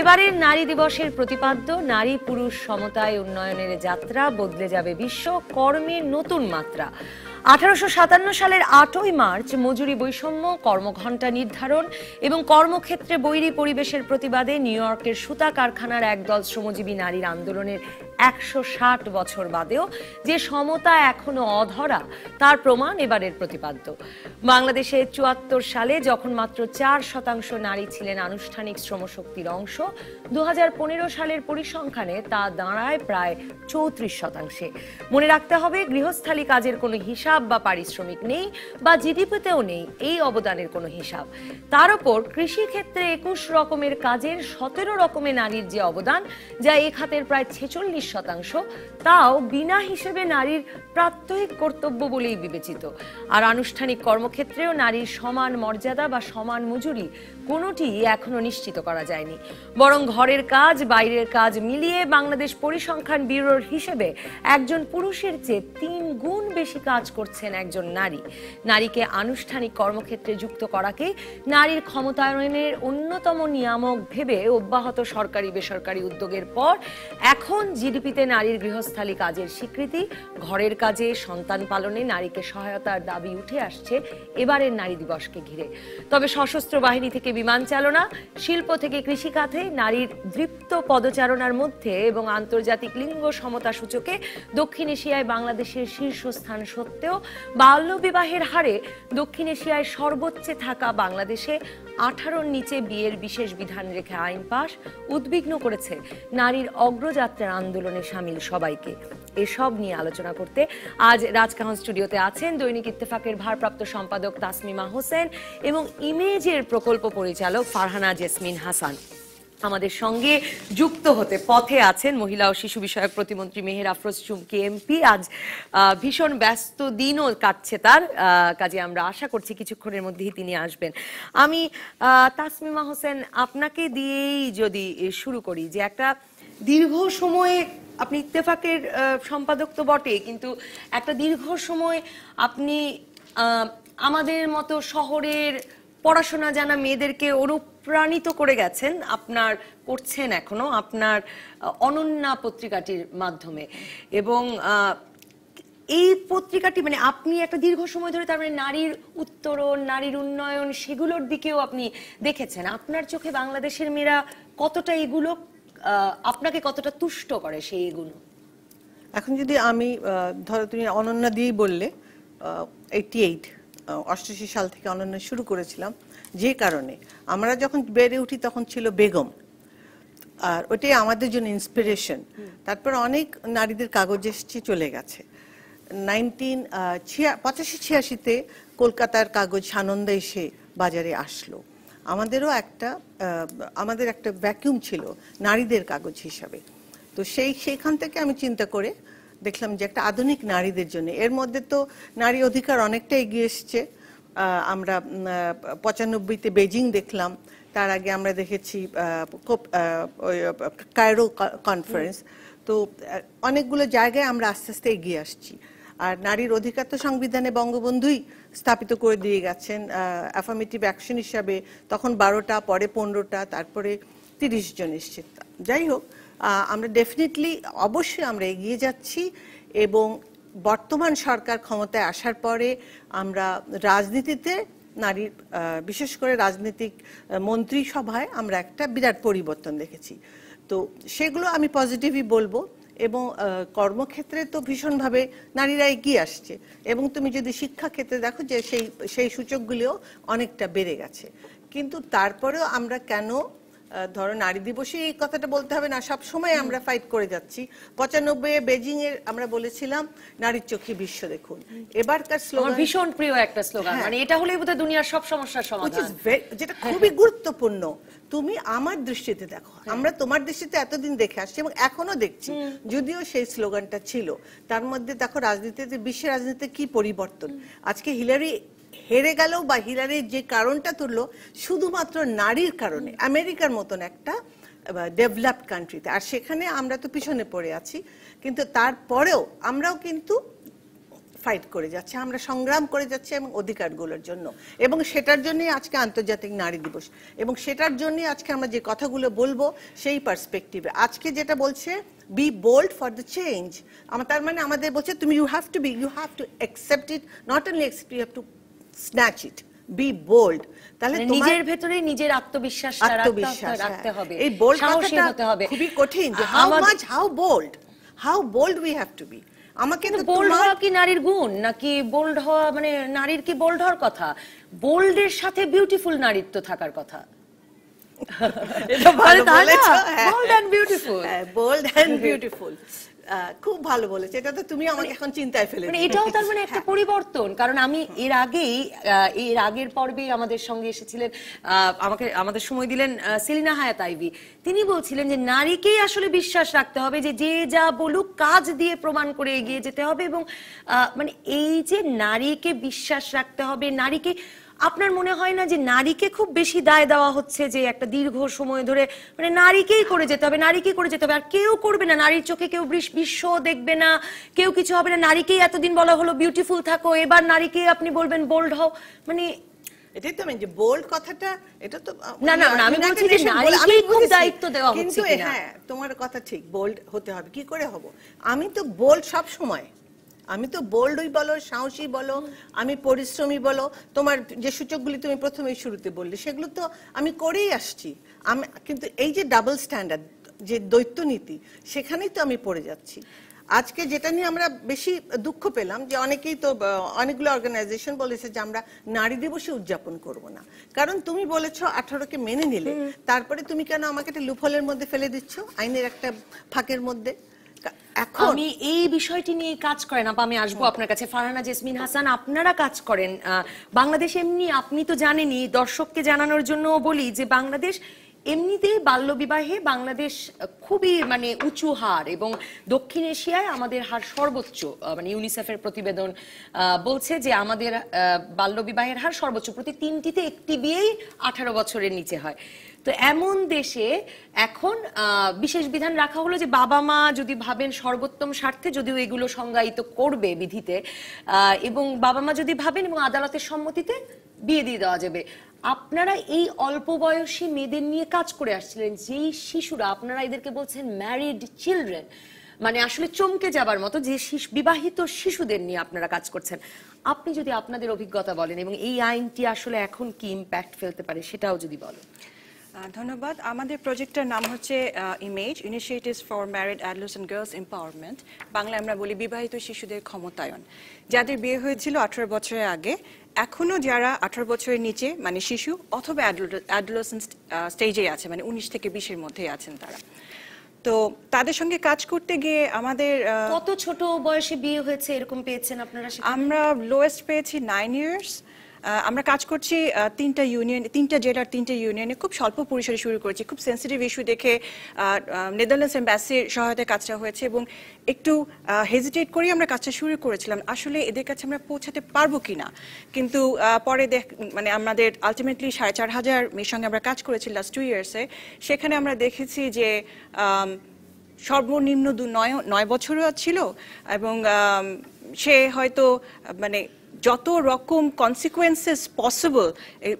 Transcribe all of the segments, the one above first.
এবারের নারী দিবসের প্রতিপাদ্য, নারী পুরুষ সমতায় উন্নয়নের যাত্রা বদলে যাবে বিশ্ব কর্মের নতুন মাত্রা। আঠারোশো সাতান্ন সালের আটই মার্চ মজুরি বৈষম্য, কর্মঘণ্টা নির্ধারণ এবং কর্মক্ষেত্রে বৈরী পরিবেশের প্রতিবাদে নিউ ইয়র্কের সুতা কারখানার একদল শ্রমজীবী নারীর আন্দোলনের একশো ষাট বছর বাদেও যে সমতা এখনও অধরা, তার প্রমাণ এবারের প্রতিপাদ্য। বাংলাদেশে চুয়াত্তর সালে যখন মাত্র চার শতাংশ নারী ছিলেন আনুষ্ঠানিক শ্রমশক্তির অংশ দু সালের পরিসংখ্যানে তা দাঁড়ায় প্রায় চৌত্রিশ শতাংশে। মনে রাখতে হবে, গৃহস্থালী কাজের কোনো হিসাব বা পারিশ্রমিক নেই বা জিডিপিতেও নেই এই অবদানের কোনো হিসাব। তার ওপর কৃষিক্ষেত্রে একুশ রকমের কাজের সতেরো রকমের নারীর যে অবদান, যা এ খাতের প্রায় ছেচল্লিশ শতাংশ, তাও বিনা হিসেবে নারীর প্রাত্যহিক কর্তব্য বলেই বিবেচিত। আর আনুষ্ঠানিক কর্মক্ষেত্রেও নারীর সমান মর্যাদা বা সমান মজুরি কোনোটি এখনও নিশ্চিত করা যায়নি। বরং ঘরের কাজ, বাইরের কাজ মিলিয়ে বাংলাদেশ পরিসংখ্যান ব্যুরোর হিসেবে একজন পুরুষের চেয়ে তিন গুণ বেশি কাজ করছেন একজন নারী। নারীকে আনুষ্ঠানিক কর্মক্ষেত্রে যুক্ত করাকে নারীর ক্ষমতায়নের অন্যতম নিয়ামক ভেবে অব্যাহত সরকারি বেসরকারি উদ্যোগের পর এখন জিডিপিতে নারীর গৃহস্থালী কাজের স্বীকৃতি, ঘরের কাজে সন্তান পালনে নারীকে সহায়তার দাবি উঠে আসছে এবারের নারী দিবসকে ঘিরে। তবে সশস্ত্র বাহিনী থেকে বিমান চালনা, শিল্প থেকে কৃষিখাতে নারীর দৃপ্ত পদচারণার মধ্যে এবং আন্তর্জাতিক লিঙ্গ সমতা সূচকে দক্ষিণ এশিয়ায় বাংলাদেশের শীর্ষস্থান সত্ত্বেও বাল্য বিবাহের হারে দক্ষিণ এশিয়ায় সর্বোচ্চে থাকা বাংলাদেশে আঠারোর নিচে বিয়ের বিশেষ বিধান রেখে আইন পাশ উদ্বিগ্ন করেছে নারীর অগ্রযাত্রার আন্দোলনে সামিল সবাইকে। এসব নিয়ে আলোচনা করতে আজ রাজকাহন স্টুডিওতে আছেন দৈনিক ইত্তেফাকের ভারপ্রাপ্ত সম্পাদক তাসমিমা হোসেন এবং ইমেজের প্রকল্প পরিচালক ফারহানা জেসমিন হাসান। আমাদের সঙ্গে যুক্ত হতে পথে আছেন মহিলা ও শিশু বিষয়ক প্রতিমন্ত্রী মেহের আফরোজ চুমকি, এমপি। আজ ভীষণ ব্যস্ত দিনও কাটছে তার কাজে আমরা আশা করছি কিছুক্ষণের মধ্যেই তিনি আসবেন। আমি তাসমিমা হোসেন, আপনাকে দিয়েই যদি শুরু করি যে একটা দীর্ঘ সময়ে আপনি ইত্তেফাকের সম্পাদক তো বটে কিন্তু একটা দীর্ঘ সময় আপনি আমাদের মতো শহরের পড়াশোনা জানা মেয়েদেরকে অনুপ্রাণিত করে গেছেন, আপনার করছেন এখনও, আপনার অনন্যা পত্রিকাটির মাধ্যমে। এবং এই পত্রিকাটি মানে আপনি একটা দীর্ঘ সময় ধরে তার মানে নারীর উত্তরণ, নারীর উন্নয়ন, সেগুলোর দিকেও আপনি দেখেছেন। আপনার চোখে বাংলাদেশের মেয়েরা কতটা এগুলো আপনাকে কতটা তুষ্ট করে সেই এগুলো? এখন যদি আমি ধরো তুমি অনন্যা দিয়েই বললে এইটি এইট অষ্টাশি সাল থেকে অনন্যা শুরু করেছিলাম যে কারণে আমরা যখন বেড়ে উঠি তখন ছিল বেগম। আর ওটাই আমাদের জন্য ইন্সপিরেশন তারপর অনেক নারীদের কাগজ এসছে চলে গেছে। নাইনটিন ছিয়া পঁচাশি ছিয়াশিতে কলকাতার কাগজ সানন্দা এসে বাজারে আসলো। আমাদেরও একটা আমাদের একটা ভ্যাকিউম ছিল নারীদের কাগজ হিসাবে। তো সেই, সেইখান থেকে আমি চিন্তা করে দেখলাম যে একটা আধুনিক নারীদের জন্য। এর মধ্যে তো নারী অধিকার অনেকটা এগিয়ে এসছে। আমরা পঁচানব্বইতে বেজিং দেখলাম। তার আগে আমরা দেখেছি কায়রো কনফারেন্স তো অনেকগুলো জায়গায় আমরা আস্তে আস্তে এগিয়ে আসছি। আর নারীর অধিকার তো সংবিধানে বঙ্গবন্ধুই স্থাপিত করে দিয়ে গেছেন অ্যাফার্মেটিভ অ্যাকশন হিসাবে তখন বারোটা, পরে পনেরোটা, তারপরে তিরিশ জন এসছে। যাই হোক আমরা ডেফিনেটলি অবশ্যই আমরা এগিয়ে যাচ্ছি এবং বর্তমান সরকার ক্ষমতায় আসার পরে আমরা রাজনীতিতে নারীর বিশেষ করে রাজনৈতিক মন্ত্রিসভায় আমরা একটা বিরাট পরিবর্তন দেখেছি। তো সেগুলো আমি পজিটিভই বলব। এবং কর্মক্ষেত্রে তো ভীষণভাবে নারীরা এগিয়ে আসছে। এবং তুমি যদি শিক্ষাক্ষেত্রে দেখো যে সেই সেই সূচকগুলিও অনেকটা বেড়ে গেছে। কিন্তু তারপরেও আমরা কেন ধরো নারী দিবসে এই কথাটা বলতে হবে না সব সময় আমরা ফাইট করে যাচ্ছি। পঁচানব্বই বেজিং এর আমরা বলেছিলাম নারীর চোখে বিশ্ব দেখুন। এবারকার স্লোগান ভীষণ প্রিয় একটা স্লোগান হ্যাঁ। মানে এটা হলেই বোধহয় দুনিয়ার সব সমস্যার সমাধান। যেটা খুবই গুরুত্বপূর্ণ তুমি আমার দৃষ্টিতে দেখো। আমরা তোমার দৃষ্টিতে এতদিন দেখে আসছি এবং এখনও দেখছি যদিও সেই স্লোগানটা ছিল। তার মধ্যে দেখো রাজনীতিতে বিশ্বের রাজনীতিতে কি পরিবর্তন? আজকে হিলারি হেরে গেল বা হিলারির যে কারণটা তুললো, শুধুমাত্র নারীর কারণে, আমেরিকার মতন একটা ডেভেলপড কান্ট্রিতে আর সেখানে আমরা তো পিছনে পড়ে আছি, কিন্তু তারপরেও আমরাও কিন্তু ফাইট করে যাচ্ছে, আমরা সংগ্রাম করে যাচ্ছি এবং অধিকারগুলোর জন্য। এবং সেটার জন্যই আজকে আন্তর্জাতিক নারী দিবস। এবং সেটার জন্যই আজকে আমরা যে কথাগুলো বলব, সেই পার্সপেক্টিভে আজকে যেটা বলছে be bold for the change আমার, তার মানে আমাদের বলছে, তুমি you have to be you have to accept it not only accept you have to snatch it be bold তাহলে মানে নিজের ভেতরে নিজের আত্মবিশ্বাস আত্মবিশ্বাস রাখতে হ্যাঁ। হবে। এই বোল্ড কথাটা হতে হবে। খুবই কঠিন যে how much how bold how bold we have to be আমাকে তো বোল্ড হওয়া কি নারীর গুণ? নাকি বোল্ড হওয়া মানে নারীর কি বোল্ড হওয়ার কথা? বোল্ডের সাথে বিউটিফুল নারীর তো থাকার কথা। এটা ভালো? বলেছ, হ্যাঁ। হ্যাঁ, bold and beautiful। আহ, খুব ভালো বলেছে। এটা তো তুমি আমাকে এখন চিন্তায় ফেলে মানে এটাও তার মানে একটা পরিবর্তন কারণ আমি এর আগেই এর আগের পর্বে আমাদের সঙ্গে এসেছিলেন আমাকে আমাদের সময় দিলেন সেলিনা হায়াত আইভি। তিনি বলছিলেন যে নারীকেই আসলে বিশ্বাস রাখতে হবে যে যে যা বলুক কাজ দিয়ে প্রমাণ করে এগিয়ে যেতে হবে এবং আহ, মানে এই যে নারীকে বিশ্বাস রাখতে হবে নারীকে আপনার মনে হয় না যে নারীকে খুব বেশি দায় দেওয়া হচ্ছে যে একটা দীর্ঘ সময় ধরে মানে নারীকেই করে যেতে হবে নারীকেই করে যেতে হবে? আর কেউ করবে না নারীর চোখে কেউ বিশ্ব দেখবে না কেউ কিছু হবে না নারীকেই এতদিন বলা হলো বিউটিফুল থাকো এবার নারীকে আপনি বলবেন বোল্ড হও। মানে এটাই তো আমি যে বোল্ড কথাটা এটা তো না, না, আমি বলছি যে নারীকেই খুব দায়িত্ব দেওয়া হচ্ছে কিন্তু হ্যাঁ তোমার কথা ঠিক বোল্ড হতে হবে কি করে হব? আমি তো বোল্ড সব সময়। আমি তো বোল্ডই বলো সাহসী বলো আমি পরিশ্রমী বলো তোমার যে সূচকগুলি তুমি প্রথমেই শুরুতে বললে সেগুলো তো আমি করেই আসছি। আমি কিন্তু এই যে ডাবল স্ট্যান্ডার্ড যে দৈত্য নীতি সেখানেই তো আমি পড়ে যাচ্ছি। আজকে যেটা নিয়ে আমরা বেশি দুঃখ পেলাম যে অনেকেই তো অনেকগুলো অর্গানাইজেশন বলেছে যে আমরা নারী দিবসে উদযাপন করব না। কারণ তুমি বলেছ আঠারোকে মেনে নিলে তারপরে তুমি কেন আমাকে একটা লুফলের মধ্যে ফেলে দিচ্ছ আইনের একটা ফাঁকের মধ্যে? আমি এই বিষয়টি নিয়ে কাজ করেন। আপা আমি আসব আপনার কাছে। ফারহানা জেসমিন হাসান আপনারা কাজ করেন। বাংলাদেশ এমনি আপনি তো জানেনই দর্শককে জানানোর জন্য বলি যে বাংলাদেশ এমনিতেই বাল্যবিবাহে বাংলাদেশ খুবই মানে উঁচু হার এবং দক্ষিণ এশিয়ায় আমাদের হার সর্বোচ্চ মানে ইউনিসেফের প্রতিবেদন আহ, বলছে যে আমাদের বাল্যবিবাহের হার সর্বোচ্চ প্রতি তিনটিতে একটি বিয়েই আঠারো বছরের নিচে হয়। তো এমন দেশে এখন বিশেষ বিধান রাখা হলো যে বাবা মা যদি ভাবেন সর্বোত্তম স্বার্থে যদিও এগুলো সংজ্ঞায়িত করবে বিধিতে এবং বাবা মা যদি ভাবেন এবং আদালতের সম্মতিতে বিয়ে দিয়ে দেওয়া যাবে। আপনারা এই অল্প বয়সী মেয়েদের নিয়ে কাজ করে আসছিলেন, যেই শিশুরা, আপনারা এদেরকে বলছেন ম্যারিড চিলড্রেন মানে আসলে চমকে যাবার মতো যে বিবাহিত শিশুদের নিয়ে আপনারা কাজ করছেন। আপনি যদি আপনাদের অভিজ্ঞতা বলেন এবং এই আইনটি আসলে এখন কি ইম্প্যাক্ট ফেলতে পারে সেটাও যদি বলেন। ধন্যবাদ। আমাদের প্রজেক্টটার নাম হচ্ছে image initiatives for married adolescent girls empowerment বাংলায় আমরা বলি বিবাহিত শিশুদের ক্ষমতায়ন। যাদের বিয়ে হয়েছিল আঠারো বছরের আগে এখনও যারা আঠারো বছরের নিচে মানে শিশু অথবা অ্যাডলোসেন্ট স্টেজে আছে মানে উনিশ থেকে বিশের মধ্যে আছেন তারা। তো তাদের সঙ্গে কাজ করতে গিয়ে আমাদের কত ছোট বয়সে বিয়ে হয়েছে এরকম পেয়েছেন আপনারা আমরা লোয়েস্ট পেয়েছি নাইন ইয়ার্স আমরা কাজ করছি তিনটা ইউনিয়ন তিনটা জেলার তিনটা ইউনিয়নে খুব স্বল্প পরিসরে শুরু করেছি। খুব সেন্সিটিভ ইস্যু দেখে নেদারল্যান্ডস এম্বাসির সহায়তায় কাজটা হয়েছে এবং একটু হেজিটেট করেই আমরা কাজটা শুরু করেছিলাম। আসলে এদের কাছে আমরা পৌঁছাতে পারব কিনা? কিন্তু পরে দেখ মানে আমাদের আলটিমেটলি সাড়ে চার হাজার মেয়ের সঙ্গে আমরা কাজ করেছি লাস্ট টু ইয়ার্সে সেখানে আমরা দেখেছি যে সর্বনিম্ন দু নয় নয় বছরও ছিল এবং সে হয়তো মানে যত রকম কনসিকুয়েন্সেস পসিবল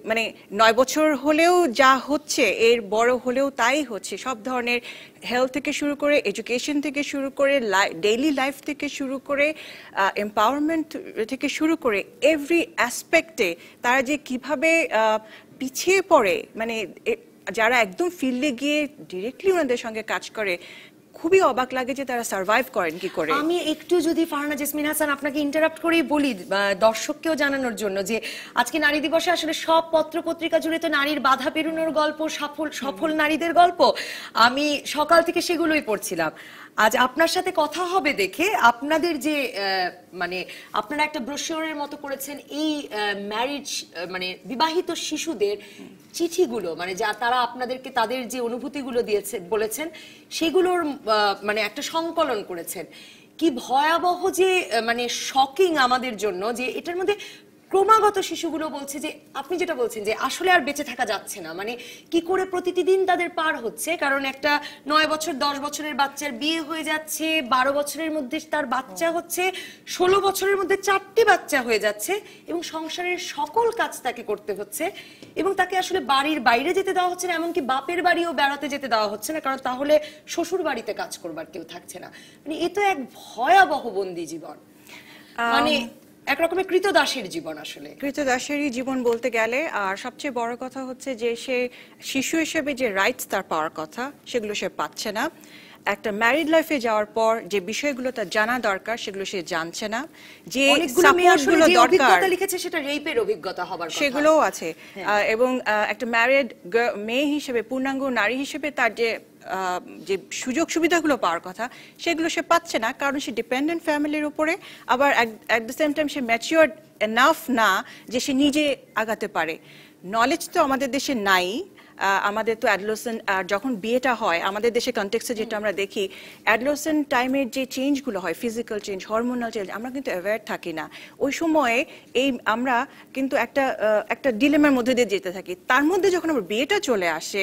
মানে নয় বছর হলেও যা হচ্ছে, এর বড় হলেও তাই হচ্ছে। সব ধরনের হেলথ থেকে শুরু করে এডুকেশন থেকে শুরু করে ডেইলি লাইফ থেকে শুরু করে এম্পাওয়ারমেন্ট থেকে শুরু করে এভরি অ্যাসপেক্টে তারা যে কীভাবে পিছিয়ে পড়ে মানে যারা একদম ফিল্ডে গিয়ে ডিরেক্টলি ওনাদের সঙ্গে কাজ করে খুবই অবাক লাগে যে তারা সার্ভাইভ করেন কি করে। আমি একটু যদি ফারহানা জেসমিন হাসান আপনাকে ইন্টারাপ্ট করেই বলি দর্শককেও জানানোর জন্য যে আজকে নারী দিবসে আসলে সব পত্র পত্রিকা জুড়ে তো নারীর বাধা পেরোনোর গল্প সফল সফল নারীদের গল্প। আমি সকাল থেকে সেগুলোই পড়ছিলাম। আজ আপনার সাথে কথা হবে দেখে আপনাদের যে মানে আপনারা একটা ব্রোশিওরের মতো করেছেন এই ম্যারিজ মানে বিবাহিত শিশুদের চিঠিগুলো মানে যা তারা আপনাদেরকে তাদের যে অনুভূতিগুলো দিয়েছে, বলেছেন, সেগুলোর মানে একটা সংকলন করেছেন। কি ভয়াবহ যে মানে শকিং আমাদের জন্য যে এটার মধ্যে ক্রমাগত শিশুগুলো বলছে যে আপনি যেটা বলছেন যে আসলে আর বেঁচে থাকা যাচ্ছে না। মানে কি করে প্রতিটি দিন তাদের পার হচ্ছে? কারণ একটা নয় বছর দশ বছরের বাচ্চার বিয়ে হয়ে যাচ্ছে বারো বছরের মধ্যে তার বাচ্চা হচ্ছে ষোলো বছরের মধ্যে চারটি বাচ্চা হয়ে যাচ্ছে এবং সংসারের সকল কাজ তাকে করতে হচ্ছে এবং তাকে আসলে বাড়ির বাইরে যেতে দেওয়া হচ্ছে না এমনকি বাপের বাড়িও বেড়াতে যেতে দেওয়া হচ্ছে না কারণ তাহলে শ্বশুর বাড়িতে কাজ করবার কেউ থাকছে না। মানে এ তো এক ভয়াবহ বন্দি জীবন। মানে এক রকমের কৃতদাসের জীবন আসলে। কৃতদাসেরই জীবন বলতে গেলে আর সবচেয়ে বড় কথা হচ্ছে যে সে শিশু হিসেবে যে রাইটস তার পাওয়ার কথা সেগুলো সে পাচ্ছে না। একটা ম্যারিড লাইফে যাওয়ার পর যে বিষয়গুলো তার জানা দরকার সেগুলো সে জানছে না। যে সাপোর্টগুলো দরকার লিখেছে সেটা রেপের অভিজ্ঞতা হবার কথা। সেগুলোও আছে। আহ, এবং একটা ম্যারিড মেয়ে হিসেবে পূর্ণাঙ্গ নারী হিসেবে তার যে যে সুযোগ সুবিধাগুলো পাওয়ার কথা, সেগুলো সে পাচ্ছে না, কারণ সে ডিপেন্ডেন্ট ফ্যামিলির উপরে, আবার অ্যাট দ্য সেম টাইম সে ম্যাচিওর এনাফ না যে সে নিজে আগাতে পারে। নলেজ তো আমাদের দেশে নাই আমাদের তো অ্যাডলোসেন যখন বিয়েটা হয় আমাদের দেশে কন্টেক্সে যেটা আমরা দেখি অ্যাডলোসেন টাইমের যে চেঞ্জগুলো হয় ফিজিক্যাল চেঞ্জ হরমোনাল চেঞ্জ আমরা কিন্তু অ্যাওয়্যার থাকি না। ওই সময়ে এই আমরা কিন্তু একটা একটা ডিলেমের মধ্যে দিয়ে যেতে থাকি। তার মধ্যে যখন আমার বিয়েটা চলে আসে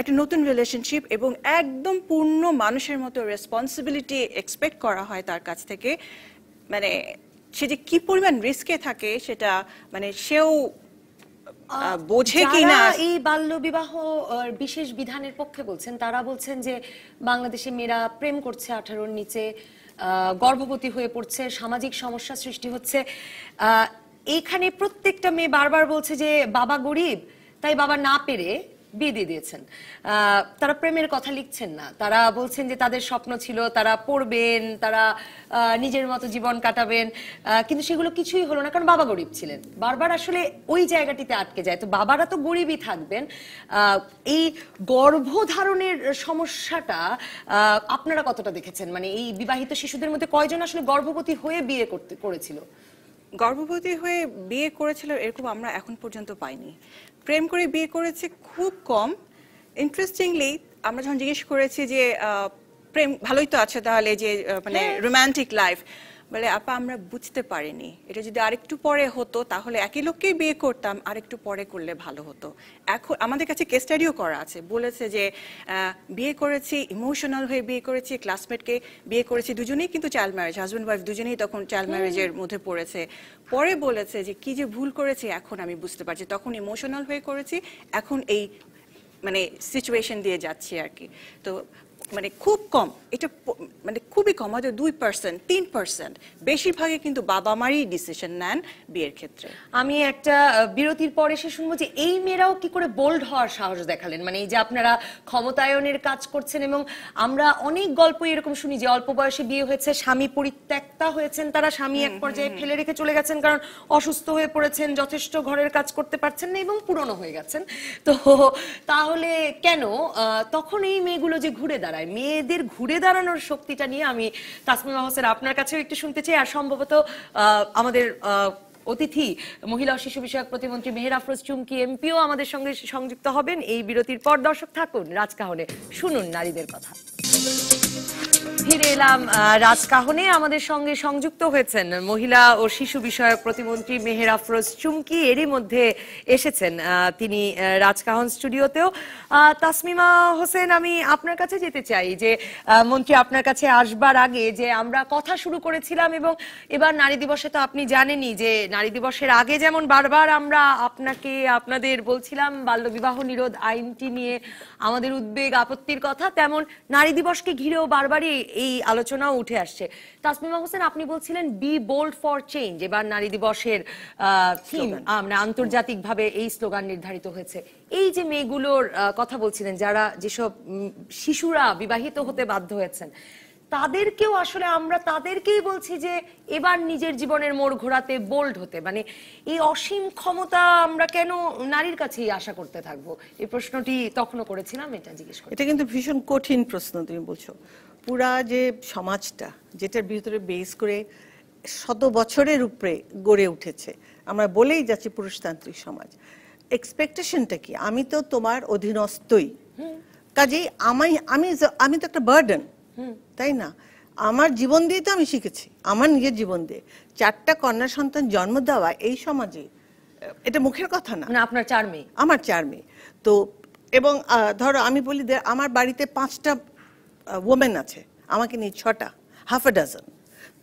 একটা নতুন রিলেশনশিপ এবং একদম পূর্ণ মানুষের মতো রেসপন্সিবিলিটি এক্সপেক্ট করা হয় তার কাছ থেকে মানে সে যে কি পরিমাণ রিস্কে থাকে সেটা মানে সেও বোঝে কি না? এই বাল্য বিবাহ বিশেষ বিধানের পক্ষে বলছেন তারা বলছেন যে বাংলাদেশে মেয়েরা প্রেম করছে আঠারোর নিচে আহ, গর্ভবতী হয়ে পড়ছে সামাজিক সমস্যা সৃষ্টি হচ্ছে। আহ, এইখানে প্রত্যেকটা মেয়ে বারবার বলছে যে বাবা গরিব তাই বাবা না পেরে বিয়ে দিয়ে দিয়েছেন। তারা প্রেমের কথা লিখছেন না। তারা বলছেন যে তাদের স্বপ্ন ছিল তারা পড়বেন, তারা নিজের মতো জীবন কাটাবেন। কিন্তু সেগুলো কিছুই হলো না, কারণ বাবা গরিব ছিলেন। বারবার আসলে ওই জায়গাটিতে আটকে যায়। তো বাবারা তো গরিবই থাকবেন। এই গর্ভধারণের সমস্যাটা আপনারা কতটা দেখেছেন? মানে এই বিবাহিত শিশুদের মধ্যে কয়জন আসলে গর্ভবতী হয়ে বিয়ে করতে করেছিল? গর্ভবতী হয়ে বিয়ে করেছিল এরকম আমরা এখন পর্যন্ত পাইনি। প্রেম করে বিয়ে করেছে খুব কম। ইন্টারেস্টিংলি আমরা যখন জিজ্ঞেস করেছি যে প্রেম ভালোই তো আছে তাহলে যে মানে রোম্যান্টিক লাইফ বলে আপা আমরা বুঝতে পারিনি। এটা যদি আরেকটু পরে হতো তাহলে একই লোককেই বিয়ে করতাম আরেকটু পরে করলে ভালো হতো। এখন আমাদের কাছে কেস স্টাডিও করা আছে। বলেছে যে বিয়ে করেছি ইমোশনাল হয়ে বিয়ে করেছি ক্লাসমেটকে বিয়ে করেছি দুজনেই কিন্তু চাইল্ড ম্যারেজ হাজব্যান্ড ওয়াইফ দুজনেই তখন চাইল্ড ম্যারেজের মধ্যে পড়েছে। পরে বলেছে যে কি যে ভুল করেছি এখন আমি বুঝতে পারছি। তখন ইমোশনাল হয়ে করেছি এখন এই মানে সিচুয়েশন দিয়ে যাচ্ছি আর কি। তো মানে খুব কম এটা মানে খুবই কম হয়তো দুই পার্সেন্ট তিন পার্সেন্ট বেশিরভাগই কিন্তু বাবা মারই ডিসিশন নেন বিয়ের ক্ষেত্রে। আমি একটা বিরতির পর এসে শুনব যে এই মেয়েরাও কি করে বোল্ড হওয়ার সাহস দেখালেন? মানে এই যে আপনারা ক্ষমতায়নের কাজ করছেন এবং আমরা অনেক গল্প এরকম শুনি যে অল্প বয়সে বিয়ে হয়েছে স্বামী পরিত্যক্তা হয়েছেন তারা স্বামী এক পর্যায়ে ফেলে রেখে চলে গেছেন কারণ অসুস্থ হয়ে পড়েছেন যথেষ্ট ঘরের কাজ করতে পারছেন না এবং পুরনো হয়ে গেছেন। তো তাহলে কেন আহ, তখন এই মেয়েগুলো যে ঘুরে দাঁড়ায়? মেয়েদের ঘুরে দাঁড়ানোর শক্তিটা নিয়ে আমি তাসমিমা হোসেন আপনার কাছেও একটু শুনতে চাই। আর সম্ভবত আমাদের অতিথি, মহিলা ও শিশু বিষয়ক প্রতিমন্ত্রী মেহের আফরোজ চুমকি এমপিও আমাদের সঙ্গে সংযুক্ত হবেন। এই বিরতির পর দর্শক থাকুন রাজকাহনে। শুনুন নারীদের কথা। ফিরে এলাম রাজকাহনে। আমাদের সঙ্গে সংযুক্ত হয়েছেন মহিলা ও শিশু বিষয়ক প্রতিমন্ত্রী মেহের আফরোজ চুমকি। এরই মধ্যে এসেছেন তিনি রাজকাহন স্টুডিওতেও। তাসমিমা হোসেন, আমি আপনার কাছে যেতে চাই যে মন্ত্রী আপনার কাছে আসবার আগে যে আমরা কথা শুরু করেছিলাম এবং এবার নারী দিবসে তো আপনি জানেনই যে নারী দিবসের আগে যেমন বারবার আমরা আপনাকে, আপনাদের বলছিলাম, বাল্যবিবাহ নিরোধ আইনটি নিয়ে আমাদের উদ্বেগ, আপত্তির কথা, তেমন নারী দিবসকে ঘিরেও বারবারই এই আলোচনা উঠে আসছে। তাসমিমা হোসেন আপনি বলছিলেন বি বোল্ড ফর চেঞ্জ এবার নারী দিবসের থিম মানে আন্তর্জাতিক ভাবে এই স্লোগান নির্ধারিত হয়েছে। এই যে মেয়েগুলোর আহ, কথা বলছিলেন যারা যেসব শিশুরা বিবাহিত হতে বাধ্য হয়েছেন তাদেরকেও আসলে আমরা তাদেরকেই বলছি যে এবার নিজের জীবনের মোড় ঘোরাতে বোল্ড হতে। মানে এই অসীম ক্ষমতা আমরা কেন নারীর কাছেই আশা করতে থাকব? এই প্রশ্নটি তখনও করেছিলাম এটা জিজ্ঞেস করি এটা কিন্তু ভীষণ কঠিন প্রশ্ন তুমি বলছো। পুরা যে সমাজটা যেটার ভিতরে বেস করে শত বছরের উপরে গড়ে উঠেছে আমরা বলেই যাচ্ছি পুরুষতান্ত্রিক সমাজ। এক্সপেকটেশনটা কি? আমি তো তোমার অধীনস্থই। কাজেই আমি আমি আমি তো একটা বার্ডেন তাই না? আমার জীবন দিয়ে তো আমি শিখেছি আমার নিজের জীবন দিয়ে। চারটা কন্যা সন্তান জন্ম দেওয়া এই সমাজে এটা মুখের কথা না। আপনার চার মেয়ে। আমার চার মেয়ে। তো এবং ধরো আমি বলি আমার বাড়িতে পাঁচটা ওমেন আছে। আমাকে নিয়ে ছটা হাফ আ ডাজন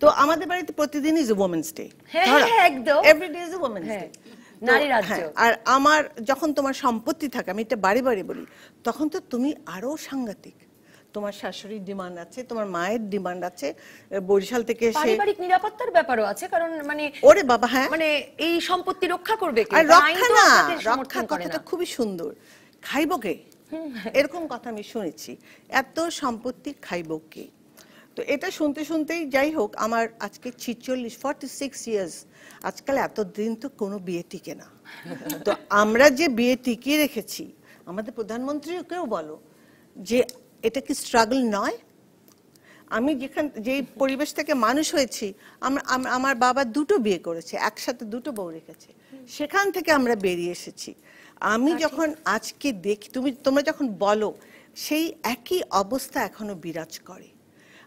তো আমাদের বাড়িতে প্রতিদিন ইজ ওমেন্স ডে হ্যাঁ, হ্যাঁ, একদম। Every day is women's day. আর আমার যখন তোমার সম্পত্তি থাকে আমি এটা বাড়ি বাড়ি বলি তখন তো তুমি আরও সাংঘাতিক। তোমার শাশুড়ির ডিমান্ড আছে তোমার মায়ের ডিমান্ড আছে বরিশাল থেকে এসে পারিবারিক নিরাপত্তার ব্যাপারও আছে কারণ মানে ওরে বাবা হ্যাঁ। মানে এই সম্পত্তি রক্ষা করবে কে? রক্ষা না করে কথাটা খুবই সুন্দর। খাইব কে? এরকম কথা আমি শুনেছি। এত সম্পত্তি খাইব কে? তো এটা শুনতে শুনতেই যাই হোক আমার আজকে ছিচল্লিশ ফর্টি সিক্স ইয়ার্স আজকাল এত দিন তো কোনো বিয়ে টিকে না। তো আমরা যে বিয়ে টিকিয়ে রেখেছি আমাদের প্রধানমন্ত্রীকেও বলো যে এটা কি স্ট্রাগল নয়? আমি যেখান যে পরিবেশ থেকে মানুষ হয়েছি আম- আম- আমার বাবা দুটো বিয়ে করেছে একসাথে দুটো বউ রেখেছে। সেখান থেকে আমরা বেরিয়ে এসেছি। আমি যখন আজকে দেখি তুমি তোমরা যখন বলো সেই একই অবস্থা এখনও বিরাজ করে।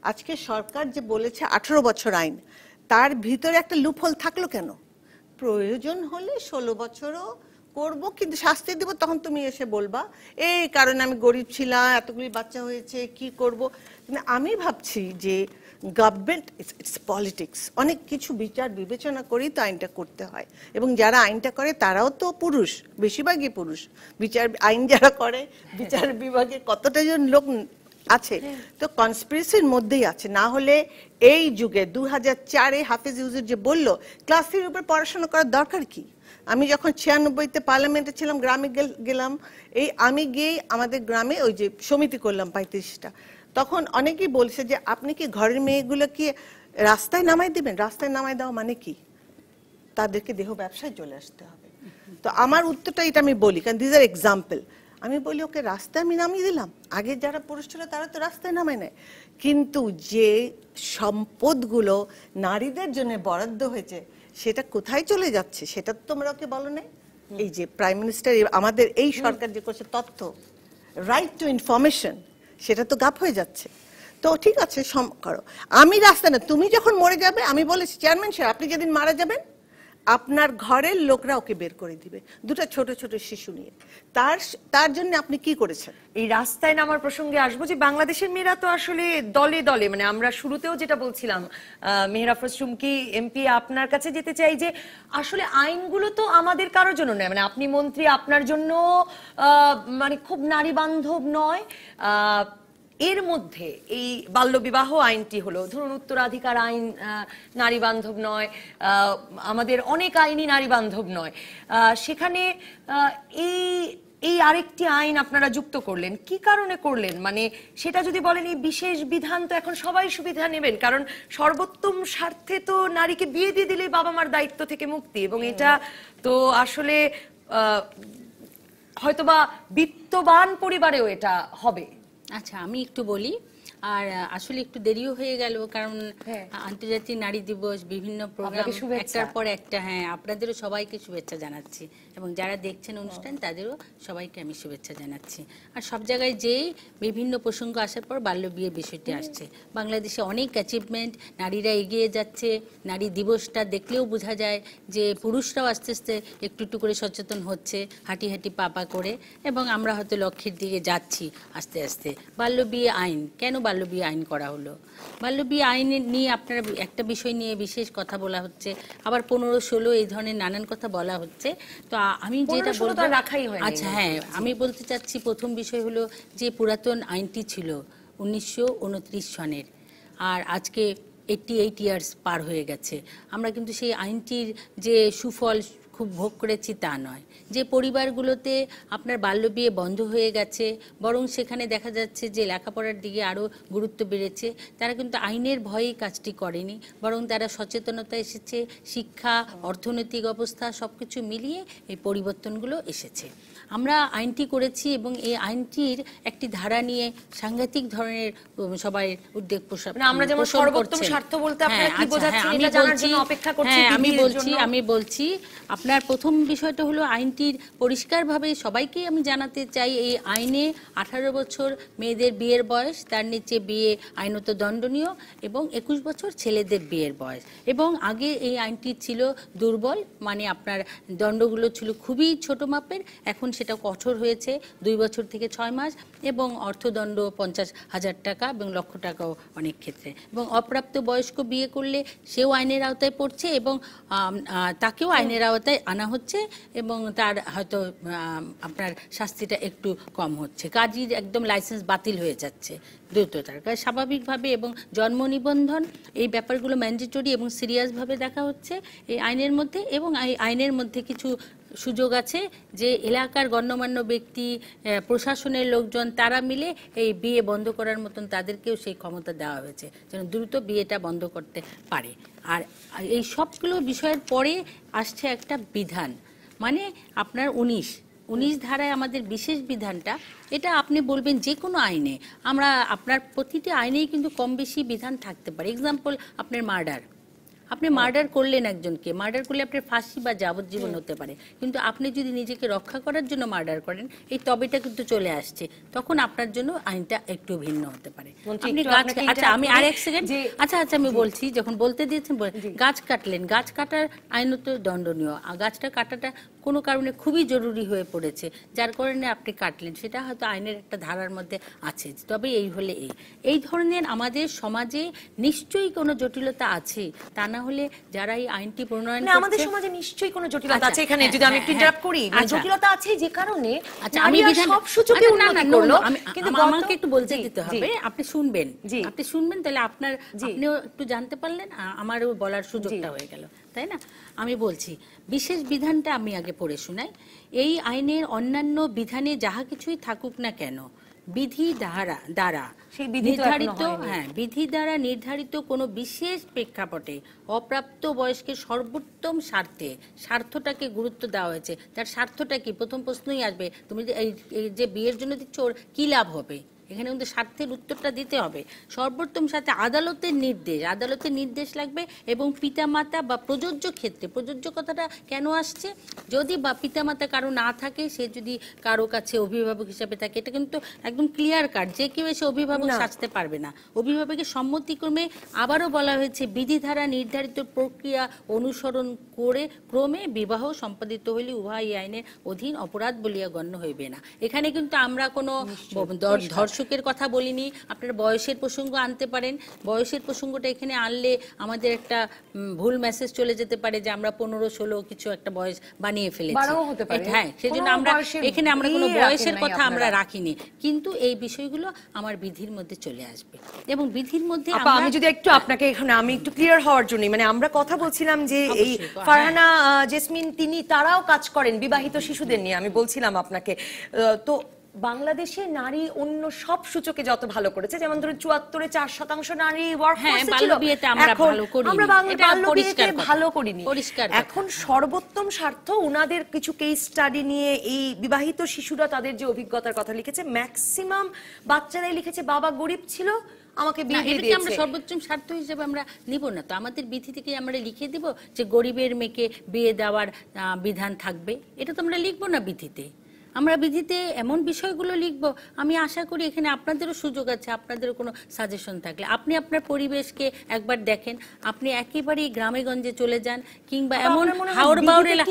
আজকে সরকার যে বলেছে আঠারো বছর আইন তার ভিতরে একটা লুফল থাকল কেন? প্রয়োজন হলে ষোলো বছরও করব কিন্তু শাস্তি দেবো তখন তুমি এসে বলবা এই কারণে আমি গরিব ছিলাম এতগুলি বাচ্চা হয়েছে কি করব? কিন্তু আমি ভাবছি যে গভর্নমেন্ট ইটস পলিটিক্স অনেক কিছু বিচার বিবেচনা করেই তো আইনটা করতে হয়। এবং যারা আইনটা করে তারাও তো পুরুষ বেশিরভাগই পুরুষ। বিচার আইন যারা করে বিচার বিভাগে কতটা জন লোক আছে তো কনস্পিরেসির মধ্যেই আছে। না হলে এই যুগে দু হাজার চারে হাফিজ ইউজুর যে বলল ক্লাস থ্রির উপর পড়াশোনা করার দরকার কি? আমি যখন ছিয়ানব্বইতে পার্লামেন্টে ছিলাম, গ্রামে গেলাম, এই আমি গিয়েই আমাদের গ্রামে ওই যে সমিতি করলাম পঁয়ত্রিশটা। তখন অনেকেই বলছে যে, আপনি কি ঘরের মেয়েগুলো কি রাস্তায় নামাই দিবেন? রাস্তায় নামাই দেওয়া মানে কি? তাদেরকে দেহ ব্যবসায় চলে আসতে হবে। তো আমার উত্তরটা এটা আমি বলি, কারণ দিস আর এক্সাম্পল আমি বলি, ওকে, রাস্তায় আমি নামিয়ে দিলাম। আগে যারা পুরুষ ছিল, তারা তো রাস্তায় নামায় নেয় কিন্তু যে সম্পদগুলো নারীদের জন্য বরাদ্দ হয়েছে সেটা কোথায় চলে যাচ্ছে সেটা তো তোমরা ওকে বলো না এই যে প্রাইম মিনিস্টার আমাদের এই সরকার যে করছে তথ্য রাইট টু ইনফরমেশন সেটা তো গাপ হয়ে যাচ্ছে। তো ঠিক আছে সম- করো। আমি রাস্তা না তুমি যখন মরে যাবে আমি বলেছি চেয়ারম্যান স্যার আপনি যেদিন মারা যাবেন আপনার ঘরের লোকরা ওকে বের করে দিবে। দুটো ছোট ছোট শিশু নিয়ে। তার তার জন্য আপনি কি করেছেন? এই রাস্তায় নামার প্রসঙ্গে আসব যে, বাংলাদেশের মেয়েরা তো আসলে দলে দলে। মানে আমরা শুরুতেও যেটা বলছিলাম মেহরাফরোজ চুমকি, এমপি, আপনার কাছে যেতে চাই যে, আসলে আইনগুলো তো আমাদের কারোর জন্য নয়। মানে আপনি মন্ত্রী, আপনার জন্য মানে খুব নারী বান্ধব নয় এর মধ্যে এই বাল্যবিবাহ আইনটি হলো। ধরুন উত্তরাধিকার আইন নারী বান্ধব নয় আমাদের অনেক আইনই নারী বান্ধব নয় সেখানে এই এই আরেকটি আইন আপনারা যুক্ত করলেন। কি কারণে করলেন? মানে সেটা যদি বলেন এই বিশেষ বিধান তো এখন সবাই সুবিধা নেবেন কারণ সর্বোত্তম স্বার্থে তো নারীকে বিয়ে দিয়ে দিলেই বাবা মার দায়িত্ব থেকে মুক্তি এবং এটা তো আসলে হয়তোবা বিত্তবান পরিবারেও এটা হবে। আচ্ছা আমি একটু বলি। আর আসলে একটু দেরিও হয়ে গেল কারণ হ্যাঁ। আন্তর্জাতিক নারী দিবস বিভিন্ন প্রোগ্রাম একটার পর একটা হ্যাঁ আপনাদেরও সবাইকে শুভেচ্ছা জানাচ্ছি। এবং যারা দেখছেন অনুষ্ঠান, তাদেরও সবাইকে আমি শুভেচ্ছা জানাচ্ছি। আর সব জায়গায় যেই বিভিন্ন প্রসঙ্গ আসার পর বাল্য বিয়ের বিষয়টি আসছে। বাংলাদেশে অনেক অ্যাচিভমেন্ট নারীরা এগিয়ে যাচ্ছে, নারী দিবসটা দেখলেও বোঝা যায় যে পুরুষরাও আস্তে আস্তে একটু একটু করে সচেতন হচ্ছে, হাঁটি হাঁটি পাপা করে এবং আমরা হয়তো লক্ষ্যের দিকে যাচ্ছি আস্তে আস্তে। বাল্য বিয়ে আইন, কেন বাল্য বিয়ে আইন করা হলো? বাল্য বিয়ে আইন নিয়ে আপনারা একটা বিষয় নিয়ে বিশেষ কথা বলা হচ্ছে। আবার পনেরো, ষোলো এই ধরনের নানান কথা বলা হচ্ছে। তো আমি যেটা 15 ষোলো তো বলব আর রাখাই হয় আচ্ছা হ্যাঁ আমি বলতে চাচ্ছি প্রথম বিষয় হলো যে পুরাতন আইনটি ছিল উনিশশো উনত্রিশ সনের আর আজকে এইটি এইট ইয়ার্স পার হয়ে গেছে। আমরা কিন্তু সেই আইনটির যে সুফল খুব ভোগ করেছি তা নয়। যে পরিবারগুলোতে আপনার বাল্যবিয়ে বন্ধ হয়ে গেছে বরং সেখানে দেখা যাচ্ছে যে লেখাপড়ার দিকে আরও গুরুত্ব বেড়েছে তারা কিন্তু আইনের ভয়েই কাজটি করেনি বরং তারা সচেতনতা এসেছে শিক্ষা অর্থনৈতিক অবস্থা সব কিছু মিলিয়ে এই পরিবর্তনগুলো এসেছে। আমরা আইনটি করেছি এবং এই আইনটির একটি ধারা নিয়ে সাংঘাতিক ধরনের সবাই উদ্বেগ পোষা মানে আমরা যেমন সর্বোত্তম স্বার্থ বলতে আপনারা হ্যাঁ, কি আচ্ছা, বোঝাচ্ছেন হ্যাঁ, এটা আমি জানার জন্য অপেক্ষা করছি হ্যাঁ, আমি বলছি আমি বলছি আপনার আপনার প্রথম বিষয়টা হলো আইনটির পরিষ্কারভাবে সবাইকে আমি জানাতে চাই, এই আইনে আঠারো বছর মেয়েদের বিয়ের বয়স, তার নিচে বিয়ে আইনত দণ্ডনীয় এবং একুশ বছর ছেলেদের বিয়ের বয়স। এবং আগে এই আইনটি ছিল দুর্বল মানে আপনার দণ্ডগুলো ছিল খুবই ছোট মাপের, এখন সেটা কঠোর হয়েছে, দুই বছর থেকে ছয় মাস এবং অর্থদণ্ড পঞ্চাশ হাজার টাকা এবং লক্ষ টাকাও অনেক ক্ষেত্রে। এবং অপ্রাপ্ত বয়স্ক বিয়ে করলে সেও আইনের আওতায় পড়ছে এবং তাকেও আইনের আওতায় আনা হচ্ছে এবং তার হয়তো আপনার শাস্তিটা একটু কম হচ্ছে। কাজীর একদম লাইসেন্স বাতিল হয়ে যাচ্ছে দ্রুততার কারণ স্বাভাবিকভাবে এবং জন্ম নিবন্ধন এই ব্যাপারগুলো ম্যান্ডেটরি এবং সিরিয়াসভাবে দেখা হচ্ছে এই আইনের মধ্যে এবং এই আইনের মধ্যে কিছু সুযোগ আছে যে এলাকার গণ্যমান্য ব্যক্তি প্রশাসনের লোকজন, তারা মিলে এই বিয়ে বন্ধ করার মতন তাদেরকেও সেই ক্ষমতা দেওয়া হয়েছে, যেন দ্রুত বিয়েটা বন্ধ করতে পারে। আর এই সবগুলো বিষয়ের পরে আসছে একটা বিধান মানে আপনার উনিশ। উনিশ ধারায় আমাদের বিশেষ বিধানটা, এটা আপনি বলবেন যে কোনো আইনে। আমরা, আপনার প্রতিটি আইনেই কিন্তু কম বেশি বিধান থাকতে পারে। এক্সাম্পল আপনার মার্ডার আপনি মার্ডার করলেন একজনকে মার্ডার করলে আপনার ফাঁসি বা যাবজ্জীবন হতে পারে। কিন্তু আপনি যদি নিজেকে রক্ষা করার জন্য মার্ডার করেন এই তবেটা কিন্তু চলে আসছে। তখন আপনার জন্য আইনটা একটু ভিন্ন হতে পারে। মন্ত্রী, আপনি গাছ আচ্ছা আমি আর এক সেকেন্ড আচ্ছা আচ্ছা আমি বলছি যখন বলতে দিয়েছেন গাছ কাটলেন গাছ কাটার আইনত দণ্ডনীয়। আর গাছটা কাটাটা কোনো কারণে খুবই জরুরি হয়ে পড়েছে যার কারণে আপনি কাটলেন সেটা হয়তো আইনের একটা ধারার মধ্যে আছে তবে এই হলে এই এই ধরনের আমাদের সমাজে নিশ্চয়ই কোনো জটিলতা আছে তা না হলে যারা এই আইনটি প্রণয়ন আমাদের সমাজে নিশ্চয়ই কোনো জটিলতা আচ্ছা, আছে এখানে হ্যাঁ, যদি আমি একটু ইন্টারাপ্ট হ্যাঁ, করি মানে আচ্ছা। জটিলতা আছে যে কারণে আচ্ছা আমি সব সূচকে আচ্ছা, উন্নতি করল কিন্তু আমাকে একটু বলতে দিতে হবে আপনি শুনবেন। আপনি শুনবেন তাহলে আপনার। আপনিও একটু জানতে পারলেন আমারও বলার সুযোগটা হয়ে গেল তাই না আমি বলছি বিশেষ বিধানটা আমি আগে পড়ে শোনাই। এই আইনের অন্যান্য বিধানে যাহা কিছুই থাকুক না কেন বিধি দ্বারা দ্বারা নির্ধারিত হ্যাঁ বিধি দ্বারা নির্ধারিত কোনো বিশেষ প্রেক্ষাপটে অপ্রাপ্ত বয়স্কের সর্বোত্তম স্বার্থে স্বার্থটাকে গুরুত্ব দেওয়া হয়েছে। তার স্বার্থটা কি? প্রথম প্রশ্নই আসবে তুমি এই যে বিয়ের জন্য দিচ্ছ ওর কি লাভ হবে? এখানে কিন্তু স্বার্থের উত্তরটা দিতে হবে। সর্বোত্তম সাথে আদালতের নির্দেশ। আদালতের নির্দেশ লাগবে এবং পিতামাতা বা প্রযোজ্য ক্ষেত্রে প্রযোজ্য কথাটা কেন আসছে? যদি বা পিতামাতা কারও না থাকে সে যদি কারও কাছে অভিভাবক হিসাবে থাকে এটা কিন্তু একদম ক্লিয়ার কাট যে কেউ এসে অভিভাবক। সাজতে পারবে না। অভিভাবকের সম্মতিক্রমে আবারও বলা হয়েছে বিধি ধারা নির্ধারিত প্রক্রিয়া অনুসরণ করে ক্রমে বিবাহ সম্পাদিত হইলে উভয় এই আইনের অধীন অপরাধ বলিয়া গণ্য হইবে না। এখানে কিন্তু আমরা কোনো দ- ধর্ষকের কথা বলিনি আপনার বয়সের প্রসঙ্গ আনতে পারেন। বয়সের প্রসঙ্গটা এখানে আনলে আমাদের একটা ভুল মেসেজ চলে যেতে পারে যে আমরা পনেরো ষোলো কিছু একটা বয়স বানিয়ে ফেলেছি। হ্যাঁ সেজন্য আমরা এখানে আমরা কোনো বয়সের কথা আমরা রাখিনি। কিন্তু এই বিষয়গুলো আমার বিধির মধ্যে চলে আসবে। এবং বিধির মধ্যে আমি যদি একটু আপনাকে এখানে আমি একটু ক্লিয়ার হওয়ার জন্য মানে আমরা কথা বলছিলাম যে এই। ফারহানা জেসমিন তিনি তারাও কাজ করেন বিবাহিত শিশুদের নিয়ে। আমি বলছিলাম আপনাকে তো বাংলাদেশে নারী অন্য সব সূচকে যত ভালো করেছে যেমন ধরুন চুয়াত্তরে চার শতাংশ নারী হ্যাঁ, আমরা ভালো করিনি। এখন সর্বোত্তম স্বার্থ উনাদের কিছু কেস স্টাডি নিয়ে এই বিবাহিত শিশুরা তাদের যে অভিজ্ঞতার কথা লিখেছে ম্যাক্সিমাম বাচ্চারাই লিখেছে বাবা গরিব ছিল আমাকে বিয়ে আমরা সর্বোচ্চ স্বার্থ হিসেবে আমরা নিব না। তো আমাদের বিধি থেকে আমরা লিখে দিব যে গরিবের মেয়েকে বিয়ে দেওয়ার বিধান থাকবে। এটা তো আমরা লিখব না বিধিতে। আমরা বিধিতে এমন বিষয়গুলো লিখব আমি আশা করি এখানে আপনাদেরও সুযোগ আছে আপনাদেরও কোনো সাজেশন থাকলে। আপনি আপনার পরিবেশকে একবার দেখেন আপনি একেবারেই গ্রামে গঞ্জে চলে যান কিংবা এমন মনে হয় হাওড় বাউর এলাকা?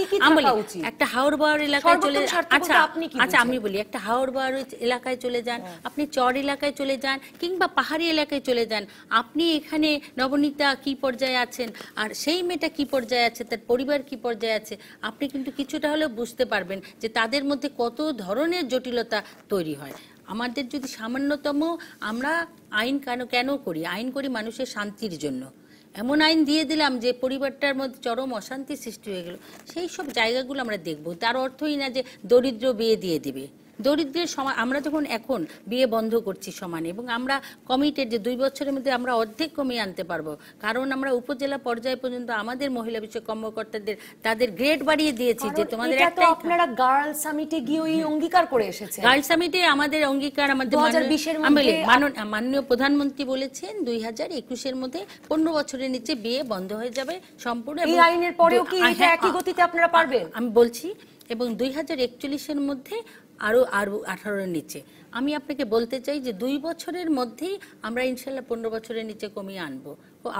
একটা হাওড় বাউর এলাকায় চলে আচ্ছা আপনি আচ্ছা আমি বলি একটা হাওড় বাউর এলাকায় চলে যান আপনি চর এলাকায় চলে যান কিংবা পাহাড়ি এলাকায় চলে যান আপনি এখানে নবনীতা কি পর্যায়ে আছেন আর সেই মেয়েটা কি পর্যায়ে আছে তার পরিবার কি পর্যায়ে আছে আপনি কিন্তু কিছুটা হলেও বুঝতে পারবেন যে তাদের মধ্যে কত ধরনের জটিলতা তৈরি হয়। আমাদের যদি সামান্যতম আমরা আইন কেন কেন করি? আইন করি মানুষের শান্তির জন্য। এমন আইন দিয়ে দিলাম যে পরিবারটার মধ্যে চরম অশান্তি সৃষ্টি হয়ে গেল। সেই সব জায়গাগুলো আমরা দেখব। তার অর্থই না যে দরিদ্র বিয়ে দিয়ে দিবে। দরিদ্রের সমান আমরা যখন এখন বিয়ে বন্ধ করছি সমানে এবং আমরা কমিটেড যে দুই বছরের মধ্যে আমরা অর্ধেক কমিয়ে আনতে পারব কারণ আমরা উপজেলা পর্যায়ে পর্যন্ত আমাদের মহিলা বিষয়ক কর্মকর্তাদের তাদের গ্রেড বাড়িয়ে দিয়েছি যে তোমাদের একটাই আপনারা গার্ল সামিটে গিয়ে ওই অঙ্গীকার করে এসেছেন। গার্ল সামিটে আমাদের অঙ্গীকার আমাদের 2020 মাননীয়- মধ্যে মাননীয় প্রধানমন্ত্রী বলেছেন দুই হাজার একুশের মধ্যে পনেরো বছরের নিচে বিয়ে বন্ধ হয়ে যাবে সম্পূর্ণ এই আইনের পরেও কি এটা হ্যাঁ, একই গতিতে আপনারা পারবেন? আমি বলছি এবং দুই হাজার একচল্লিশের মধ্যে আরও আরও আঠারোর নিচে। আমি আপনাকে বলতে চাই যে দুই বছরের মধ্যেই আমরা ইনশাল্লাহ পনেরো বছরের নিচে কমিয়ে আনব।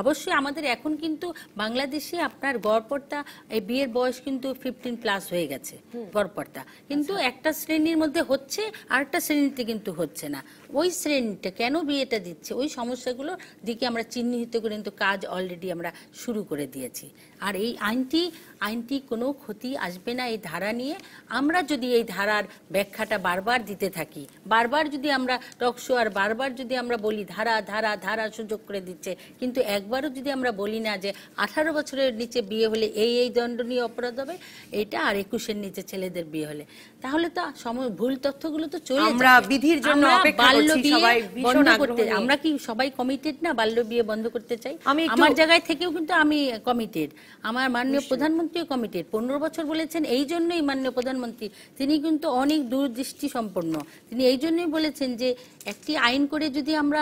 অবশ্যই আমাদের এখন কিন্তু বাংলাদেশে আপনার গড়পড়তা এই বিয়ের বয়স কিন্তু ফিফটিন প্লাস হয়ে গেছে গড়পড়তা। কিন্তু একটা শ্রেণির মধ্যে হচ্ছে আর একটা শ্রেণীতে কিন্তু হচ্ছে না। ওই শ্রেণীটা কেন বিয়েটা দিচ্ছে? ওই সমস্যাগুলোর দিকে আমরা চিহ্নিত করে কিন্তু কাজ অলরেডি আমরা শুরু করে দিয়েছি। আর এই আইনটি আইনটি কোনো ক্ষতি আসবে না এই ধারা নিয়ে। আমরা যদি এই ধারার ব্যাখ্যাটা বারবার দিতে থাকি বারবার যদি আমরা টকশো আর বারবার যদি আমরা বলি ধারা ধারা ধারা সুযোগ করে দিচ্ছে কিন্তু একবারও যদি আমরা বলি না যে আঠারো বছরের নিচে বিয়ে হলে এই এই দণ্ডনীয় অপরাধ হবে এটা আর একুশের নিচে ছেলেদের বিয়ে হলে। তাহলে তো সময় ভুল তথ্যগুলো তো চলে আমরা বিধির জন্য অপেক্ষা বাল্য বিয়ে বন্ধ করতে। আমরা কি সবাই কমিটেড না বাল্য বিয়ে বন্ধ করতে চাই? আমার জায়গায় থেকেও কিন্তু আমি কমিটেড আমার মাননীয় প্রধানমন্ত্রীও কমিটেড পনেরো বছর বলেছেন এই জন্যই মাননীয় প্রধানমন্ত্রী। তিনি কিন্তু অনেক দূরদৃষ্টি সম্পন্ন। তিনি এই জন্যই বলেছেন যে একটি আইন করে যদি আমরা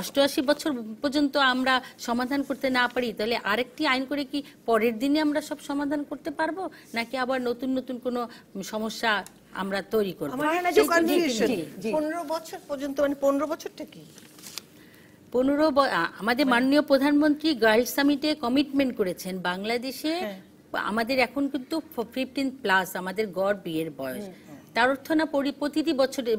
অষ্টআশি বছর পর্যন্ত আমরা সমাধান করতে না পারি তাহলে আরেকটি আইন করে কি পরের দিনে আমরা সব সমাধান করতে পারব? নাকি আবার নতুন নতুন কোনো সমস্যা আমরা তৈরি করব। পনেরো বছর পর্যন্ত মানে পনেরো বছরটা কি? পনেরো আমাদের মাননীয় প্রধানমন্ত্রী গার্লস সামিটে কমিটমেন্ট করেছেন বাংলাদেশে। আমাদের এখন কিন্তু ফিফটিন প্লাস আমাদের গড় বিয়ের বয়স। তার অর্থ না প্রতিটি বছরে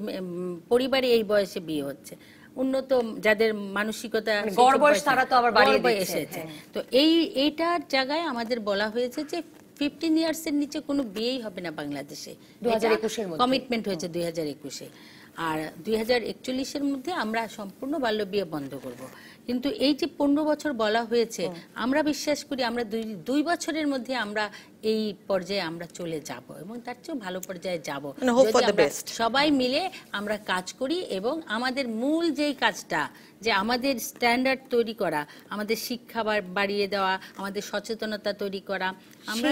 পরিবারে এই বয়সে বিয়ে হচ্ছে। উন্নত যাদের মানসিকতা মানে গড় বয়স তারা তো আবার বাড়িয়ে এসেছে। হ্যাঁ। তো এই এইটার জায়গায় আমাদের বলা হয়েছে যে ফিফটিন ইয়ার্স এর নিচে কোনো বিয়েই হবে না বাংলাদেশে। 2021 এর কমিটমেন্ট হয়েছে দুই হাজার একুশে। আর দুই হাজার একচল্লিশের মধ্যে আমরা সম্পূর্ণ বাল্য বিয়ে বন্ধ করব। কিন্তু এই যে পনেরো বছর বলা হয়েছে আমরা বিশ্বাস করি আমরা দুই দুই বছরের মধ্যে আমরা এই পর্যায়ে আমরা চলে যাব এবং তার চেয়েও ভালো পর্যায়ে যাব। মানে hope for যদি the আমরা best. সবাই মিলে আমরা কাজ করি এবং আমাদের মূল যেই কাজটা যে আমাদের স্ট্যান্ডার্ড তৈরি করা আমাদের শিক্ষা বাড়িয়ে দেওয়া আমাদের সচেতনতা তৈরি করা আমরা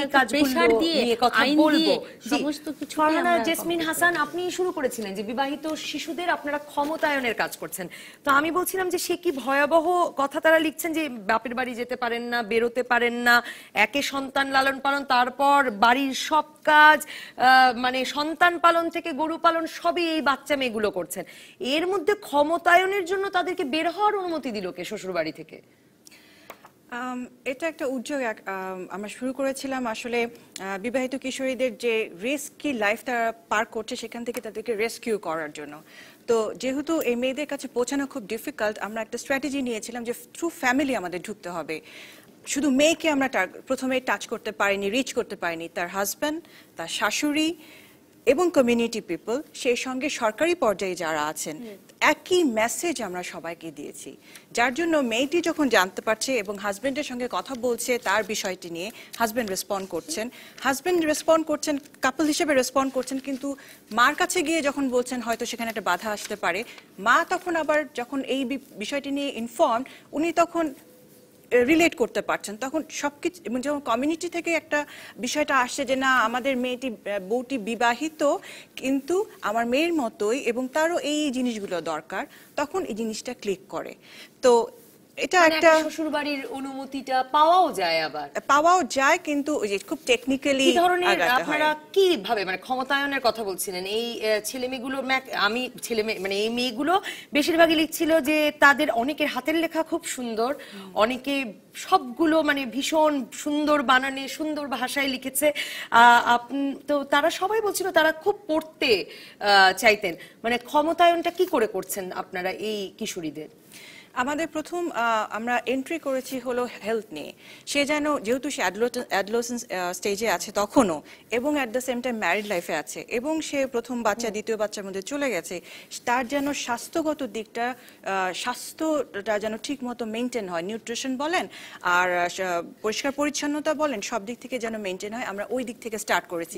দিয়ে আইন দিয়ে সমস্ত কিছু জেসমিন হাসান আপনি শুরু করেছিলেন যে বিবাহিত শিশুদের আপনারা ক্ষমতায়নের কাজ করছেন। তো আমি বলছিলাম যে সে কি ভয়াবহ কথা তারা লিখছেন যে বাপের বাড়ি যেতে পারেন না বেরোতে পারেন না একে সন্তান লালন পালন তারপর বাড়ির সব কাজ মানে সন্তান পালন থেকে গরু পালন সবই এই বাচ্চা মেয়েগুলো করছেন। এর মধ্যে ক্ষমতায়নের জন্য তাদেরকে বের হওয়ার অনুমতি দিল কে শ্বশুর বাড়ি থেকে এটা একটা উদ্যোগ আমরা শুরু করেছিলাম আসলে বিবাহিত কিশোরীদের যে রিস্কি লাইফ তারা পার করছে সেখান থেকে তাদেরকে রেস্কিউ করার জন্য। তো যেহেতু এই মেয়েদের কাছে পৌঁছানো খুব ডিফিকাল্ট আমরা একটা স্ট্র্যাটেজি নিয়েছিলাম যে থ্রু ফ্যামিলি আমাদের ঢুকতে হবে। শুধু মেয়েকে আমরা প্রথমে টাচ করতে পারিনি রিচ করতে পারিনি তার হাজব্যান্ড তার শাশুড়ি এবং কমিউনিটি পিপল সেই সঙ্গে সরকারি পর্যায়ে যারা আছেন একই মেসেজ আমরা সবাইকে দিয়েছি। যার জন্য মেয়েটি যখন জানতে পারছে এবং হাজব্যান্ডের সঙ্গে কথা বলছে তার বিষয়টি নিয়ে হাজবেন্ড রেসপন্ড করছেন। হাজব্যান্ড রেসপন্ড করছেন কাপল হিসেবে রেসপন্ড করছেন কিন্তু মার কাছে গিয়ে যখন বলছেন হয়তো সেখানে একটা বাধা আসতে পারে মা তখন আবার যখন এই বিষয়টি নিয়ে ইনফর্ম উনি তখন রিলেট করতে পারছেন। তখন সবকিছু কিছু যেমন কমিউনিটি থেকে একটা বিষয়টা আসে যে, না, আমাদের মেয়েটি বউটি বিবাহিত, কিন্তু আমার মেয়ের মতোই এবং তারও এই জিনিসগুলো দরকার, তখন এই জিনিসটা ক্লিক করে। তো এটা মানে একটা শ্বশুর বাড়ির অনুমতিটা পাওয়াও যায় আবার। পাওয়াও যায় কিন্তু ওই যে খুব টেকনিক্যালি কি ধরনের আপনারা কি ভাবে মানে ক্ষমতায়নের কথা বলছিলেন এই ছেলে মেয়েগুলো আমি ছেলে মেয়ে মানে এই মেয়েগুলো বেশিরভাগই লিখছিল যে তাদের অনেকের হাতের লেখা খুব সুন্দর অনেকে সবগুলো মানে ভীষণ সুন্দর বানানে সুন্দর ভাষায় লিখেছে। তো তারা সবাই বলছিল তারা খুব পড়তে আহ, চাইতেন। মানে ক্ষমতায়নটা কি করে করছেন আপনারা এই কিশোরীদের? আমাদের প্রথম আমরা এন্ট্রি করেছি হলো হেলথ নিয়ে। সে যেন যেহেতু সে অ্যাডলোসেন্স স্টেজে আছে তখনও এবং at the same time married লাইফে আছে এবং সে প্রথম বাচ্চা দ্বিতীয় বাচ্চার মধ্যে চলে গেছে তার যেন স্বাস্থ্যগত দিকটা স্বাস্থ্যটা যেন ঠিক মতো মেনটেন হয়। নিউট্রিশন বলেন আর পরিষ্কার পরিচ্ছন্নতা বলেন সব দিক থেকে যেন মেনটেন হয়। আমরা ওই দিক থেকে স্টার্ট করেছি.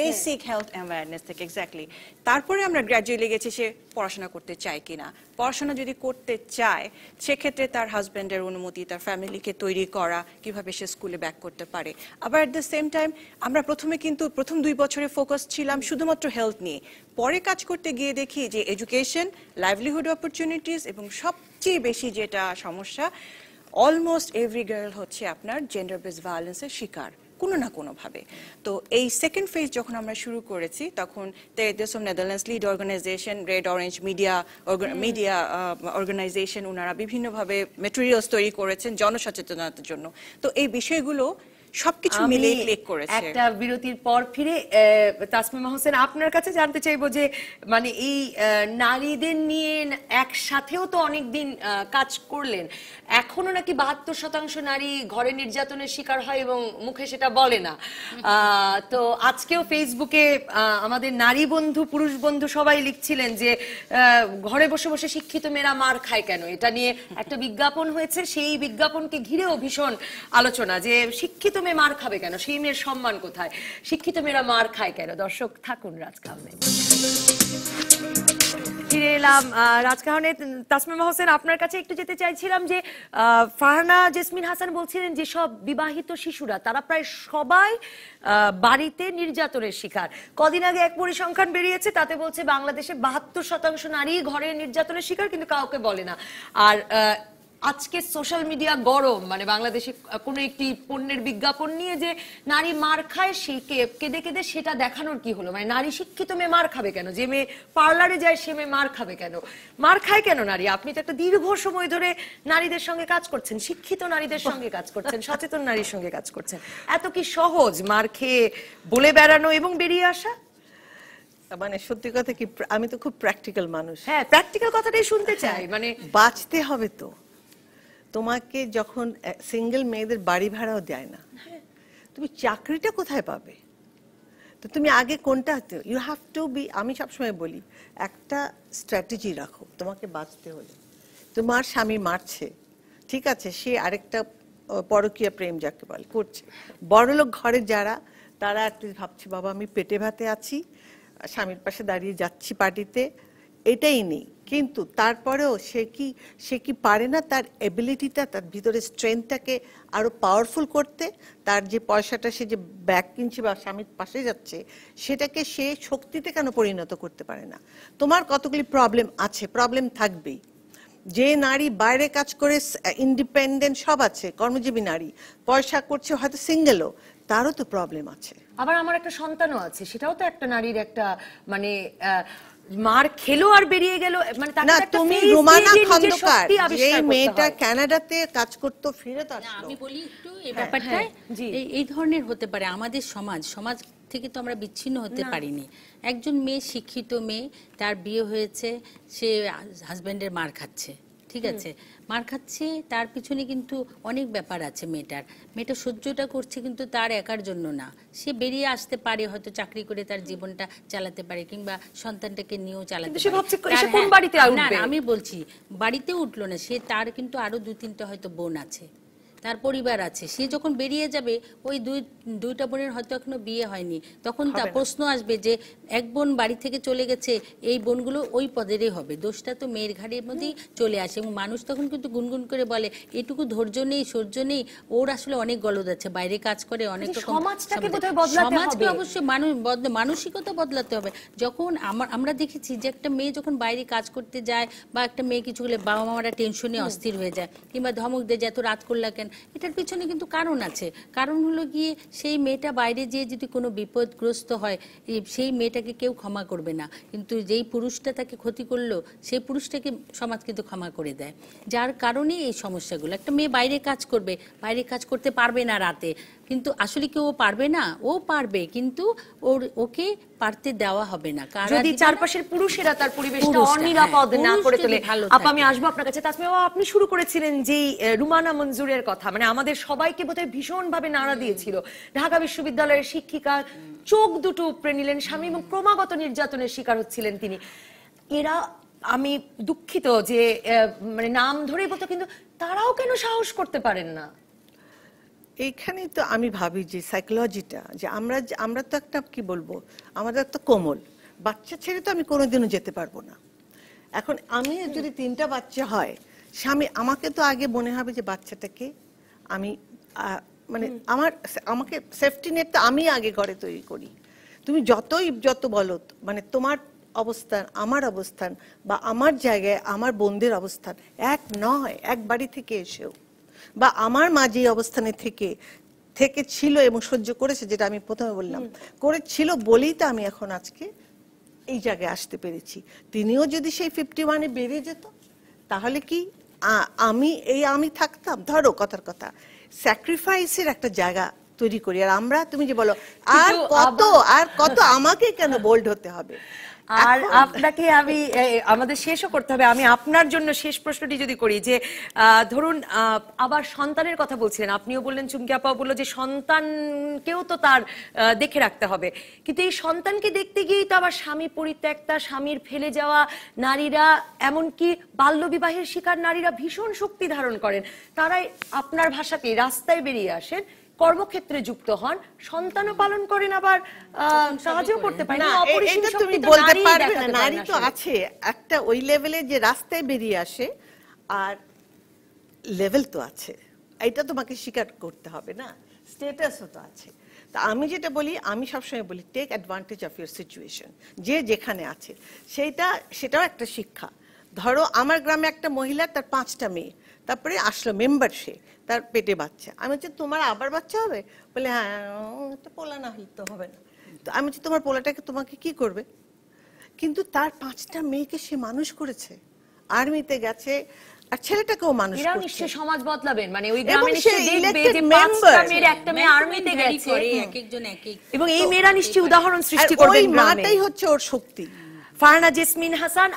বেসিক হেলথ অ্যাওয়ারনেস থেকে এক্স্যাক্টলি তারপরে আমরা গ্র্যাজুয়ালি গেছি সে পড়াশোনা করতে চায় কিনা। পড়াশোনা যদি করতে চায়, সেক্ষেত্রে তার হাজব্যান্ডের অনুমতি, তার ফ্যামিলিকে তৈরি করা, কীভাবে সে স্কুলে ব্যাক করতে পারে। আবার অ্যাট দ্য সেম টাইম আমরা প্রথমে কিন্তু প্রথম দুই বছরে ফোকাস ছিলাম শুধুমাত্র হেলথ নিয়ে। পরে কাজ করতে গিয়ে দেখি যে এডুকেশন লাইভলিহুড অপরচুনিটিস এবং সবচেয়ে বেশি যেটা সমস্যা অলমোস্ট এভরি গার্ল হচ্ছে আপনার জেন্ডার বেস ভায়োলেন্সের শিকার। কোনো না কোনোভাবে। তো এই সেকেন্ড ফেজ যখন আমরা শুরু করেছি তখন of Netherlands lead organisation Red Orange media media organisation ওনারা বিভিন্নভাবে মেটেরিয়ালস তৈরি করেছেন জনসচেতনতার জন্য। তো এই বিষয়গুলো সবকিছু মিলে ক্লিক করেছে। একটা বিরতির পর ফিরে তাসমিমা হোসেন আপনার কাছে জানতে চাইব যে মানে এই নারীদের নিয়ে একসাথেও তো অনেকদিন কাজ করলেন। এখনও নাকি বাহাত্তর শতাংশ নারী ঘরে নির্যাতনের শিকার হয় এবং মুখে সেটা বলে না। তো আজকেও ফেসবুকে আহ, আমাদের নারী বন্ধু পুরুষ বন্ধু সবাই লিখছিলেন যে আহ, ঘরে বসে বসে শিক্ষিত মেয়েরা মার খায় কেন? এটা নিয়ে একটা বিজ্ঞাপন হয়েছে। সেই বিজ্ঞাপনকে ঘিরেও ভীষণ আলোচনা যে শিক্ষিত মেয়ে মার খাবে কেন? সেই মেয়ের সম্মান কোথায়? শিক্ষিত মেয়েরা মার খায় কেন? দর্শক, থাকুন রাজকাহনে। ফিরে এলাম রাজকাহনে। তাসমিমা হোসেন, আপনার কাছে একটু যেতে চাইছিলাম যে ফারহানা জেসমিন হাসান বলছিলেন যে, সব বিবাহিত শিশুরা, তারা প্রায় সবাই বাড়িতে নির্যাতনের শিকার। কদিন আগে এক পরিসংখ্যান বেরিয়েছে, তাতে বলছে বাংলাদেশে বাহাত্তর শতাংশ নারী ঘরে নির্যাতনের শিকার, কিন্তু কাউকে বলে না। আর আজকে সোশ্যাল মিডিয়া গরম মানে বাংলাদেশে কোনো একটি পণ্যের বিজ্ঞাপন নিয়ে যে নারী মার খায় সে কেঁদে কেঁদে সেটা দেখানোর কি হলো? মানে নারী শিক্ষিত মেয়ে মার খাবে কেন? যে মেয়ে পার্লারে যায় সে মেয়ে মার খাবে কেন? মার খায় কেন নারী? আপনি তো একটা দীর্ঘ সময় ধরে নারীদের সঙ্গে কাজ করছেন শিক্ষিত নারীদের সঙ্গে কাজ করছেন সচেতন নারীর সঙ্গে কাজ করছেন। এত কি সহজ মার খেয়ে বলে বেড়ানো এবং বেরিয়ে আসা? মানে সত্যি কথা কি আমি তো খুব প্র্যাকটিক্যাল মানুষ। হ্যাঁ প্র্যাকটিক্যাল কথাটাই শুনতে চাই মানে বাঁচতে হবে তো। তোমাকে যখন সিঙ্গেল মেয়েদের বাড়ি ভাড়াও দেয় না, তুমি চাকরিটা কোথায় পাবে? তো তুমি আগে কোনটা ইউ হ্যাভ টু বি আমি সবসময় বলি, একটা স্ট্র্যাটেজি রাখো, তোমাকে বাঁচতে হলে। তোমার স্বামী মারছে, ঠিক আছে, সে আরেকটা পরকীয়া প্রেম যাকে বলে, করছে। বড়লোক ঘরে যারা, তারা একটু ভাবছে, বাবা, আমি পেটে ভাতে আছি, স্বামীর পাশে দাঁড়িয়ে যাচ্ছি পার্টিতে। এটাই নেই। কিন্তু তারপরেও সে কি সে কি পারে না তার এবিলিটিটা তার ভিতরে স্ট্রেংথটাকে আরও পাওয়ারফুল করতে? তার যে পয়সাটা সে যে ব্যাগ কিনছে বা স্বামীর পাশে যাচ্ছে, সেটাকে সে শক্তিতে কেন পরিণত করতে পারে না? তোমার কতগুলি প্রবলেম আছে? প্রবলেম থাকবেই। যে নারী বাইরে কাজ করে ইন্ডিপেন্ডেন্ট সব আছে, কর্মজীবী নারী, পয়সা করছে হয়তো সিঙ্গেলও তারও তো প্রবলেম আছে। আবার আমার একটা সন্তানও আছে, সেটাও তো একটা নারীর একটা মানে মার খেলো আর বেরিয়ে গেল মানে না তুমি রুমানা খন্দকার শক্তি যে আবিষ্কার করতে মেয়েটা কানাডাতে কাজ করতো ফিরে তার আমি বলি একটু এই ব্যাপারটা এই এই ধরনের হতে পারে আমাদের সমাজ সমাজ থেকে তো আমরা বিচ্ছিন্ন হতে পারিনি। একজন মেয়ে শিক্ষিত মেয়ে তার বিয়ে হয়েছে সে হাজবেন্ডের মার খাচ্ছে। ঠিক আছে? মার খাচ্ছে তার পিছনে কিন্তু অনেক ব্যাপার আছে মেয়েটার। মেয়েটা সহ্যটা করছে কিন্তু তার একার জন্য না। সে বেরিয়ে আসতে পারে হয়তো চাকরি করে তার জীবনটা চালাতে পারে কিংবা সন্তানটাকে নিয়েও চালাতে পারে। হ্যাঁ, বাড়িতে না, না, আমি বলছি বাড়িতে উঠল না সে তার কিন্তু আরও দু তিনটা হয়তো বোন আছে। তার পরিবার আছে। সে যখন বেরিয়ে যাবে ওই দুই দুইটা বোনের হয়তো এখনও বিয়ে হয়নি। তখন তা প্রশ্ন আসবে যে এক বোন বাড়ি থেকে চলে গেছে এই বোনগুলো ওই পদেরই হবে। দোষটা তো মেয়ের ঘাড়ের মধ্যেই চলে আসে এবং মানুষ তখন কিন্তু গুনগুন করে বলে এটুকু ধৈর্য নেই সহ্য নেই। ওর আসলে অনেক গলদ আছে বাইরে কাজ করে অনেক রকম সমাজকে। অবশ্যই মানুষ মানসিকতা বদলাতে হবে। যখন আমার আমরা দেখেছি যে একটা মেয়ে যখন বাইরে কাজ করতে যায় বা একটা মেয়ে কিছু হলে বাবা মামারা টেনশনে অস্থির হয়ে যায় কিংবা ধমক দিয়ে যায় এত রাত করলা কেন? এটার পিছনে কিন্তু কারণ আছে। কারণ হলো গিয়ে সেই মেয়েটা বাইরে যেয়ে যদি কোনো বিপদগ্রস্ত হয় সেই মেয়েটাকে কেউ ক্ষমা করবে না। কিন্তু যেই পুরুষটা তাকে ক্ষতি করল, সেই পুরুষটাকে সমাজ কিন্তু ক্ষমা করে দেয়। যার কারণে এই সমস্যাগুলো। একটা মেয়ে বাইরে কাজ করবে, বাইরে কাজ করতে পারবে না রাতে। কিন্তু আসলে কি ও পারবে না? ও পারবে কিন্তু ওর ওকে পারতে দেওয়া হবে না। কারা যদি চারপাশের পুরুষেরা তার পরিবেশটা অনিরাপদ হ্যাঁ, না করে তোলে। আপা আমি। আসব আপনার কাছে। আপা, আপনি শুরু করেছিলেন যে রুমানা মঞ্জুরের কথা। মানে আমাদের সবাইকে বোধহয় ভীষণ ভাবে নাড়া দিয়েছিল। ঢাকা বিশ্ববিদ্যালয়ের শিক্ষিকা চোখ দুটো উপড়ে নিলেন স্বামী এবং ক্রমাগত নির্যাতনের শিকার হচ্ছিলেন তিনি। এরা আমি দুঃখিত যে আহ, মানে নাম ধরেই বলতো কিন্তু তারাও কেন সাহস করতে পারেন না? এইখানেই তো আমি ভাবি যে সাইকোলজিটা যে আমরা আমরা তো একটা কি বলব আমাদের তো কোমল। বাচ্চা ছেড়ে তো আমি কোনোদিনও যেতে পারব না। এখন আমি যদি তিনটা বাচ্চা হয় স্বামী আমাকে তো আগে মনে হবে যে বাচ্চাটাকে আমি মানে আমার আমাকে সেফটি নেট তো আমি আগে ঘরে তৈরি করি। তুমি যতই যত বলো মানে তোমার অবস্থান আমার অবস্থান বা আমার জায়গায় আমার বোনদের অবস্থান এক নয় এক বাড়ি থেকে এসেও। বা আমার মা যে অবস্থানে থেকে থেকে ছিল এবং সহ্য করেছে যেটা আমি প্রথমে বললাম করেছিল বলেই তো আমি এখন আজকে এই জায়গায় আসতে পেরেছি। তিনিও যদি সেই ফিফটি ওয়ানে বেরিয়ে যেত তাহলে কি আমি এই আমি থাকতাম? ধরো কথার কথা স্যাক্রিফাইসের একটা জায়গা তৈরি করি। আর আমরা তুমি যে বলো আর কত আর কত আমাকে কেন বোল্ড হতে হবে? আর আপনাকে আমি আমাদের শেষও করতে হবে। আমি আপনার জন্য শেষ প্রশ্নটি যদি করি যে ধরুন আবার সন্তানের কথা বলছিলেন। আপনিও বললেন চুমকি আপাও বলল যে সন্তানকেও তো তার দেখে রাখতে হবে। কিন্তু এই সন্তানকে দেখতে গিয়েই তো আবার স্বামী পরিত্যক্তা স্বামীর ফেলে যাওয়া নারীরা এমনকি বাল্যবিবাহের শিকার নারীরা ভীষণ শক্তি ধারণ করেন। তারাই আপনার ভাষাতেই রাস্তায় বেরিয়ে আসেন। কর্মক্ষেত্রে যুক্ত হন সন্তানও পালন করেন আবার সাহায্য করতে পারেন। এটা তুমি বলতে পারবে না নারী তো আছে একটা ওই লেভেলে যে রাস্তায় বেরিয়ে আসে আর লেভেল তো আছে। এটা তোমাকে স্বীকার করতে হবে না স্টেটাসও তো আছে। তা আমি যেটা বলি আমি সবসময় বলি take advantage of your situation যে যেখানে আছে সেইটা সেটাও একটা শিক্ষা। ধরো আমার গ্রামে একটা মহিলা তার পাঁচটা মেয়ে। তারপরে আসলো মেম্বার সে তার পেটে বাচ্চা। আমি হচ্ছে তোমার আবার বাচ্চা হবে? বলে হ্যাঁ তো পোলা না হলে তো হবে না। তো আমি হচ্ছে তোমার পোলাটাকে তোমাকে কি করবে? কিন্তু তার পাঁচটা মেয়েকে সে মানুষ করেছে। আর্মিতে গেছে আর ছেলেটাকেও মানুষ এরাও করছে। নিশ্চয়ই সমাজ বদলাবেন। মানে ওই গ্রামে নিশ্চয়ই দেখবে যে। পাঁচটা মেয়ের একটা মেয়ে আর্মিতে গেছে এক একজন এক এক এবং এই মেয়েরা নিশ্চয়ই উদাহরণ সৃষ্টি ওই করবেন গ্রামে। মাটাই হচ্ছে ওর শক্তি। ফারহানা জেসমিন হাসান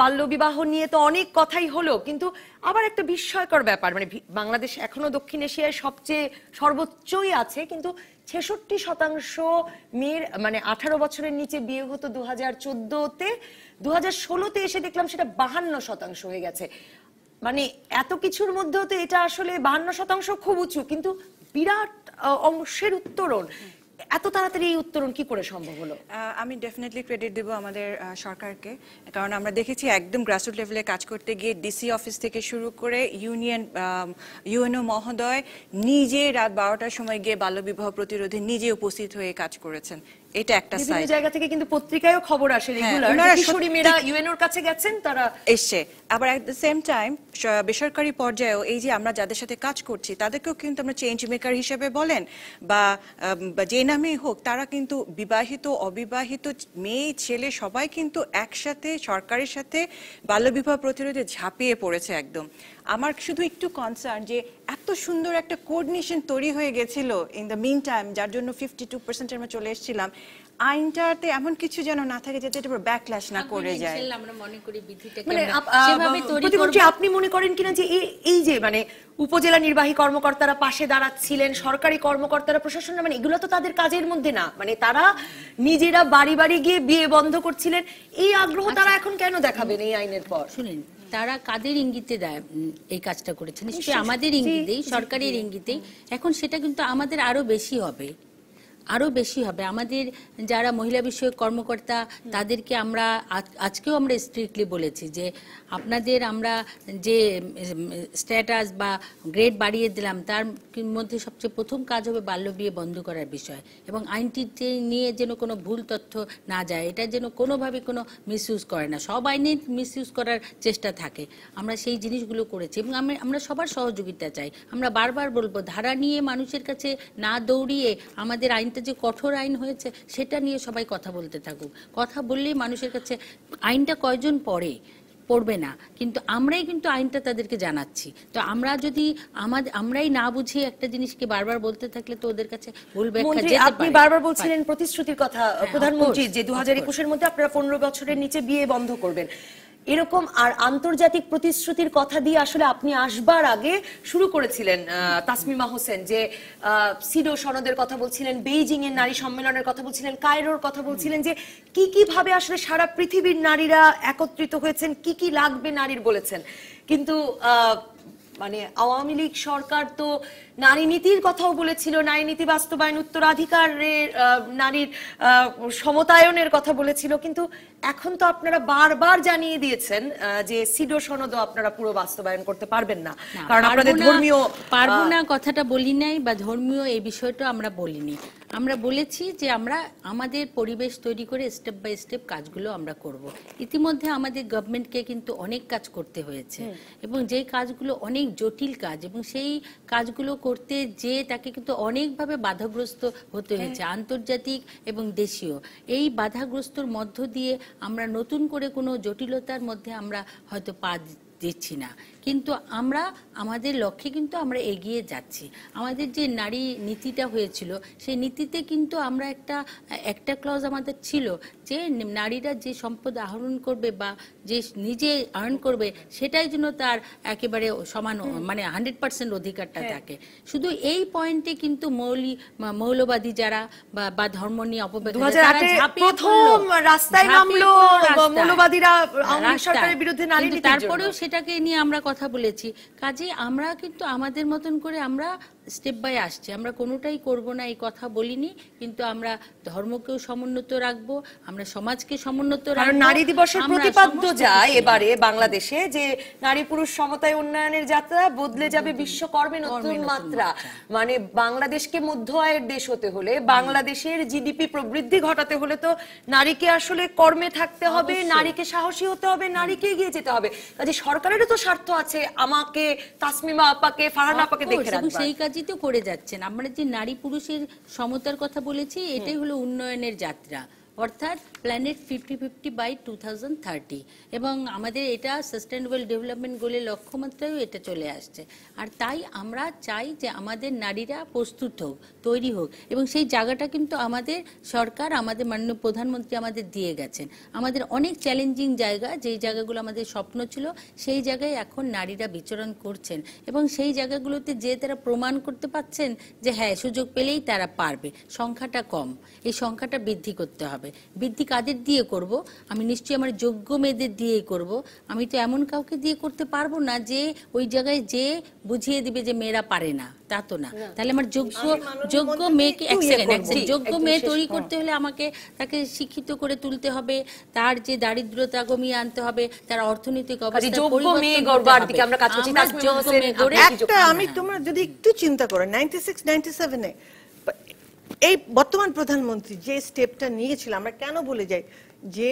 বাল্যবিবাহ নিয়ে তো অনেক কথাই হলো, কিন্তু আবার একটা বিস্ময়কর ব্যাপার মানে বাংলাদেশ এখনও দক্ষিণ এশিয়ায় সবচেয়ে সর্বোচ্চই আছে, কিন্তু ছেষট্টি শতাংশ মেয়ের মানে আঠারো বছরের নিচে বিয়ে হতো দু হাজার চোদ্দতে দু হাজার ষোলোতে এসে দেখলাম সেটা বাহান্ন শতাংশ হয়ে গেছে। মানে এত কিছুর মধ্যেও তো এটা আসলে বাহান্ন শতাংশ খুব উঁচু, কিন্তু বিরাট অংশের উত্তরণ। এত তাড়াতাড়ি এই উত্তরণ কি করে সম্ভব হলো? আমি ডেফিনেটলি ক্রেডিট দেব আমাদের সরকারকে। কারণ আমরা দেখেছি একদম গ্রাসরুট লেভেলে কাজ করতে গিয়ে ডিসি অফিস থেকে শুরু করে ইউনিয়ন ইউএনও মহোদয় নিজে রাত বারোটার সময় গিয়ে বাল্যবিবাহ প্রতিরোধে নিজে উপস্থিত হয়ে কাজ করেছেন। এটা একটা বিভিন্ন সাইড জায়গা থেকে কিন্তু পত্রিকায়ও খবর আসে হ্যাঁ, রেগুলার কিশোরী সত্যি- মেয়েরা ইউএনওর কাছে গেছেন তারা এসছে। আবার অ্যাট দ্য সেম টাইম বেসরকারি পর্যায়েও এই যে আমরা যাদের সাথে কাজ করছি তাদেরকেও কিন্তু আমরা চেঞ্জ মেকার হিসেবে বলেন বা যে নামেই হোক তারা কিন্তু বিবাহিত অবিবাহিত মেয়ে ছেলে সবাই কিন্তু একসাথে সরকারের সাথে বাল্যবিবাহ প্রতিরোধে ঝাঁপিয়ে পড়েছে একদম। আমার শুধু একটু কনসার্ন যে এত সুন্দর একটা কোঅর্ডিনেশন তৈরি হয়ে গেছিল ইন দ্য মিন টাইম যার জন্য ফিফটি টু পার্সেন্ট আমরা চলে এসেছিলাম। আইনটাতে এমন কিছু যেন না থাকে যাতে এটা ব্যাকল্যাশ না করে যায়। আমরা মনে করি বিধিটাকে মানে প্রতিমন্ত্রী আপনি মনে করেন কিনা যে এই- এই যে মানে উপজেলা নির্বাহী কর্মকর্তারা পাশে দাঁড়াচ্ছিলেন সরকারি কর্মকর্তারা প্রশাসন মানে এগুলো তো তাদের কাজের মধ্যে না। মানে তারা নিজেরা বাড়ি বাড়ি গিয়ে বিয়ে বন্ধ করছিলেন। এই আগ্রহ তারা এখন কেন দেখাবেন এই আইনের পর? শুনেন তারা কাদের ইঙ্গিতে দেয়, এই কাজটা করেছে? নিশ্চয়ই, আমাদের ইঙ্গিতেই সরকারের ইঙ্গিতেই। এখন সেটা কিন্তু আমাদের আরও বেশি হবে। আরও বেশি হবে। আমাদের যারা মহিলা বিষয়ক কর্মকর্তা, তাদেরকে আমরা আজ- আজকেও আমরা স্ট্রিক্টলি বলেছি যে আপনাদের আমরা যে স্ট্যাটাস বা গ্রেড বাড়িয়ে দিলাম, তার মধ্যে সবচেয়ে প্রথম কাজ হবে বাল্যবিয়ে বন্ধ করার বিষয় এবং আইনটিতে নিয়ে যেন কোনো ভুল তথ্য না যায়, এটা যেন কোনোভাবে কোনো মিসইউজ করে না। সব আইনে মিসইউজ করার চেষ্টা থাকে। আমরা সেই জিনিসগুলো করেছি এবং আমরা সবার সহযোগিতা চাই। আমরা বারবার বলব, ধারা নিয়ে মানুষের কাছে না দৌড়িয়ে আমাদের আইনটা যে কঠোর আইন হয়েছে সেটা নিয়ে সবাই কথা বলতে থাকুক। কথা বললেই মানুষের কাছে আইনটা কয়জন পড়ে পড়বে না। কিন্তু আমরাই কিন্তু আইনটা তাদেরকে জানাচ্ছি। তো আমরা যদি আমাদের আমরাই না বুঝে একটা জিনিসকে বারবার বলতে থাকলে তো ওদের কাছে ভুল ব্যাখ্যা আপনি বারবার বলছিলেন প্রতিশ্রুতির কথা হ্যাঁ, প্রধানমন্ত্রী যে দু হাজার একুশের মধ্যে আপনারা পনেরো বছরের নিচে বিয়ে বন্ধ করবেন। এরকম আর আন্তর্জাতিক প্রতিশ্রুতির কথা দিয়ে আসলে আপনি আসবার আগে শুরু করেছিলেন তাসমিমা হোসেন যে সিডো সনদের কথা বলছিলেন বেইজিং এর নারী সম্মেলনের কথা বলছিলেন কায়রোর কথা বলছিলেন যে কি কি ভাবে আসলে সারা পৃথিবীর নারীরা একত্রিত হয়েছেন কি কি লাগবে নারীর বলেছেন। কিন্তু আহ, মানে আওয়ামী লীগ সরকার তো নারী নীতির কথাও বলেছিল নারী নীতি বাস্তবায়ন উত্তরাধিকারের নারীর সমতায়নের কথা বলেছিল কিন্তু এখন তো আপনারা বারবার জানিয়ে দিয়েছেন যে সিডো সনদও আপনারা পুরো বাস্তবায়ন করতে পারবেন না। কারণ আপনাদের ধর্মীয় পারব না কথাটা বলি নাই বা ধর্মীয় এই বিষয়টা আমরা বলিনি। আমরা বলেছি যে আমরা আমাদের পরিবেশ তৈরি করে স্টেপ বাই স্টেপ কাজগুলো আমরা করব। ইতিমধ্যে আমাদের গভর্নমেন্টকে কিন্তু অনেক কাজ করতে হয়েছে এবং যেই কাজগুলো অনেক জটিল কাজ এবং সেই কাজগুলো করতে যে তাকে কিন্তু অনেকভাবে বাধাগ্রস্ত হতে হয়েছে আন্তর্জাতিক এবং দেশীয়। এই বাধাগ্রস্তর মধ্য দিয়ে আমরা নতুন করে কোনো জটিলতার মধ্যে আমরা হয়তো পা দিচ্ছি না। কিন্তু আমরা আমাদের লক্ষ্যে কিন্তু আমরা এগিয়ে যাচ্ছি। আমাদের যে নারী নীতিটা হয়েছিল সেই নীতিতে কিন্তু আমরা একটা একটা ক্লজ আমাদের ছিল যে নারীরা যে সম্পদ আহরণ করবে বা যে নিজে আর্ন করবে সেটাই জন্য তার একেবারে সমান মানে হান্ড্রেড পার্সেন্ট অধিকারটা থাকে। শুধু এই পয়েন্টে কিন্তু মৌলি মৌলবাদী যারা বা বা ধর্ম নিয়ে অপব্যক্ত প্রথম রাস্তায় নামলো মৌলবাদীরা সরকারের বিরুদ্ধে নারী তারপরেও সেটাকে নিয়ে আমরা কথা বলেছি। কাজে আমরা কিন্তু আমাদের মতন করে আমরা স্টেপ বাই আসছি। আমরা কোনোটাই করব না এই কথা বলিনি কিন্তু আমরা ধর্মকেও সমুন্নত রাখব আমরা সমাজকে সমুন্নত রাখব নারী দিবসের প্রতিপাদ্য যায় এবারে বাংলাদেশে যে নারী পুরুষ সমতায় উন্নয়নের যাত্রা বদলে যাবে বিশ্বকর্মে নতুন মাত্রা। মানে বাংলাদেশকে মধ্য আয়ের দেশ হতে হলে বাংলাদেশের জিডিপি প্রবৃদ্ধি ঘটাতে হলে তো নারীকে আসলে কর্মে থাকতে হবে নারীকে সাহসী হতে হবে নারীকে এগিয়ে যেতে হবে। কাজে সরকারেরও তো স্বার্থ আছে। আমাকে তাসমিমা আপাকে ফারহানা আপাকে দেখে রাখবার। সেই কাজই তো করে যাচ্ছেন। আমরা যে নারী পুরুষের সমতার কথা বলেছি, এটাই হলো উন্নয়নের যাত্রা। অর্থাৎ planet fifty fifty by two thousand thirty এবং আমাদের এটা সাস্টেনেবল ডেভেলপমেন্ট গোলের লক্ষ্যমাত্রায়ও এটা চলে আসছে। আর তাই আমরা চাই যে আমাদের নারীরা প্রস্তুত হোক, তৈরি হোক, এবং সেই জায়গাটা কিন্তু আমাদের সরকার, আমাদের মাননীয় প্রধানমন্ত্রী আমাদের দিয়ে গেছেন। আমাদের অনেক চ্যালেঞ্জিং জায়গা, যেই জায়গাগুলো আমাদের স্বপ্ন ছিল, সেই জায়গায় এখন নারীরা বিচরণ করছেন। এবং সেই জায়গাগুলোতে যে তারা প্রমাণ করতে পাচ্ছেন যে হ্যাঁ সুযোগ পেলেই তারা পারবে। সংখ্যাটা কম। এই সংখ্যাটা বৃদ্ধি করতে হবে। বৃদ্ধি কাদের দিয়ে করব? আমি নিশ্চয়ই আমার যোগ্য মেয়েদের দিয়েই করব। আমি তো এমন কাউকে দিয়ে করতে পারব না যে ওই জায়গায় যে বুঝিয়ে দিবে যে মেয়েরা পারে না। তা তো না। তাহলে আমার যোগ্য যোগ্য মেয়েকে এক ইয়ে সেকেন্ড এক সেকেন্ড যোগ্য মেয়ে তৈরি। করতে হলে আমাকে তাকে শিক্ষিত করে তুলতে হবে। তার যে দারিদ্রতা কমিয়ে আনতে হবে তার অর্থনৈতিক অবস্থা আমি তোমরা যদি একটু চিন্তা করো নাইনটি সিক্স নাইনটি সেভেনে এই বর্তমান প্রধানমন্ত্রী যে স্টেপটা নিয়েছিল আমরা কেন বলে যাই? যে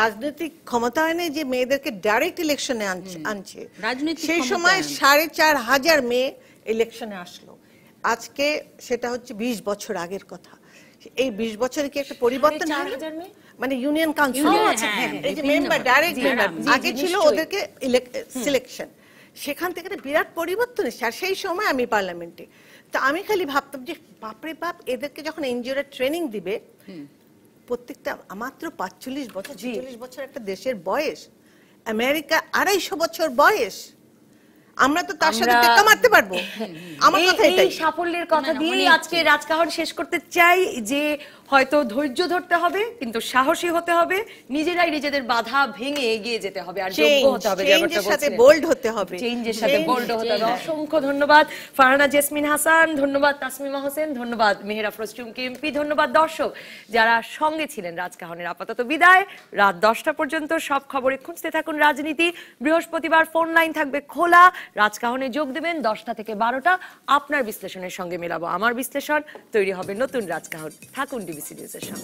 রাজনৈতিক ক্ষমতায়নে যে মেয়েদেরকে ডাইরেক্ট ইলেকশনে আনছে সেই সময় সাড়ে চার হাজার মেয়ে ইলেকশনে আসলো। আজকে সেটা হচ্ছে বিশ বছর আগের কথা। এই বিশ বছরে কি একটা পরিবর্তন? মানে ইউনিয়ন কাউন্সিল হ্যাঁ, এই যে মেম্বার ডাইরেক্ট মেম্বার জি, জি, আগে ছিল ওদেরকে সিলেকশন সেখান থেকে একটা বিরাট পরিবর্তন এসেছে। আর সেই সময় আমি পার্লামেন্টে তো আমি খালি ভাবতাম যে বাপরে বাপ এদেরকে যখন এনজিওরা ট্রেনিং দিবে প্রত্যেকটা মাত্র পাঁচচল্লিশ বছর ছেচল্লিশ বছর একটা দেশের বয়স আমেরিকা আড়াইশো বছর বয়স আমরা তো তার সাথে টেক্কা মারতে পারব। আমার কথা এটাই। সাফল্যের কথা দিয়েই আজকে রাজকাহন শেষ করতে চাই যে হয়তো ধৈর্য ধরতে হবে কিন্তু সাহসী হতে হবে নিজেরাই নিজেদের বাধা ভেঙে এগিয়ে যেতে হবে আর যোগ্য হতে হবে এর সাথে bold হতে হবে। চেঞ্জের সাথে বোল্ড হতে হবে। অসংখ্য ধন্যবাদ। ফারহানা জেসমিন হাসান ধন্যবাদ তাসমিমা হোসেন ধন্যবাদ মেহেরা ফরোজ চুমকি এমপি ধন্যবাদ দর্শক যারা সঙ্গে ছিলেন রাজকাহনের আপাতত বিদায়। রাত দশটা পর্যন্ত সব খবরে খুঁজতে থাকুন রাজনীতি। বৃহস্পতিবার ফোন লাইন থাকবে খোলা। রাজকাহনে যোগ দেবেন দশটা থেকে বারোটা। আপনার বিশ্লেষণের সঙ্গে মেলাবো। আমার বিশ্লেষণ তৈরি হবে নতুন রাজকাহন। থাকুন gibi sizi yaşam.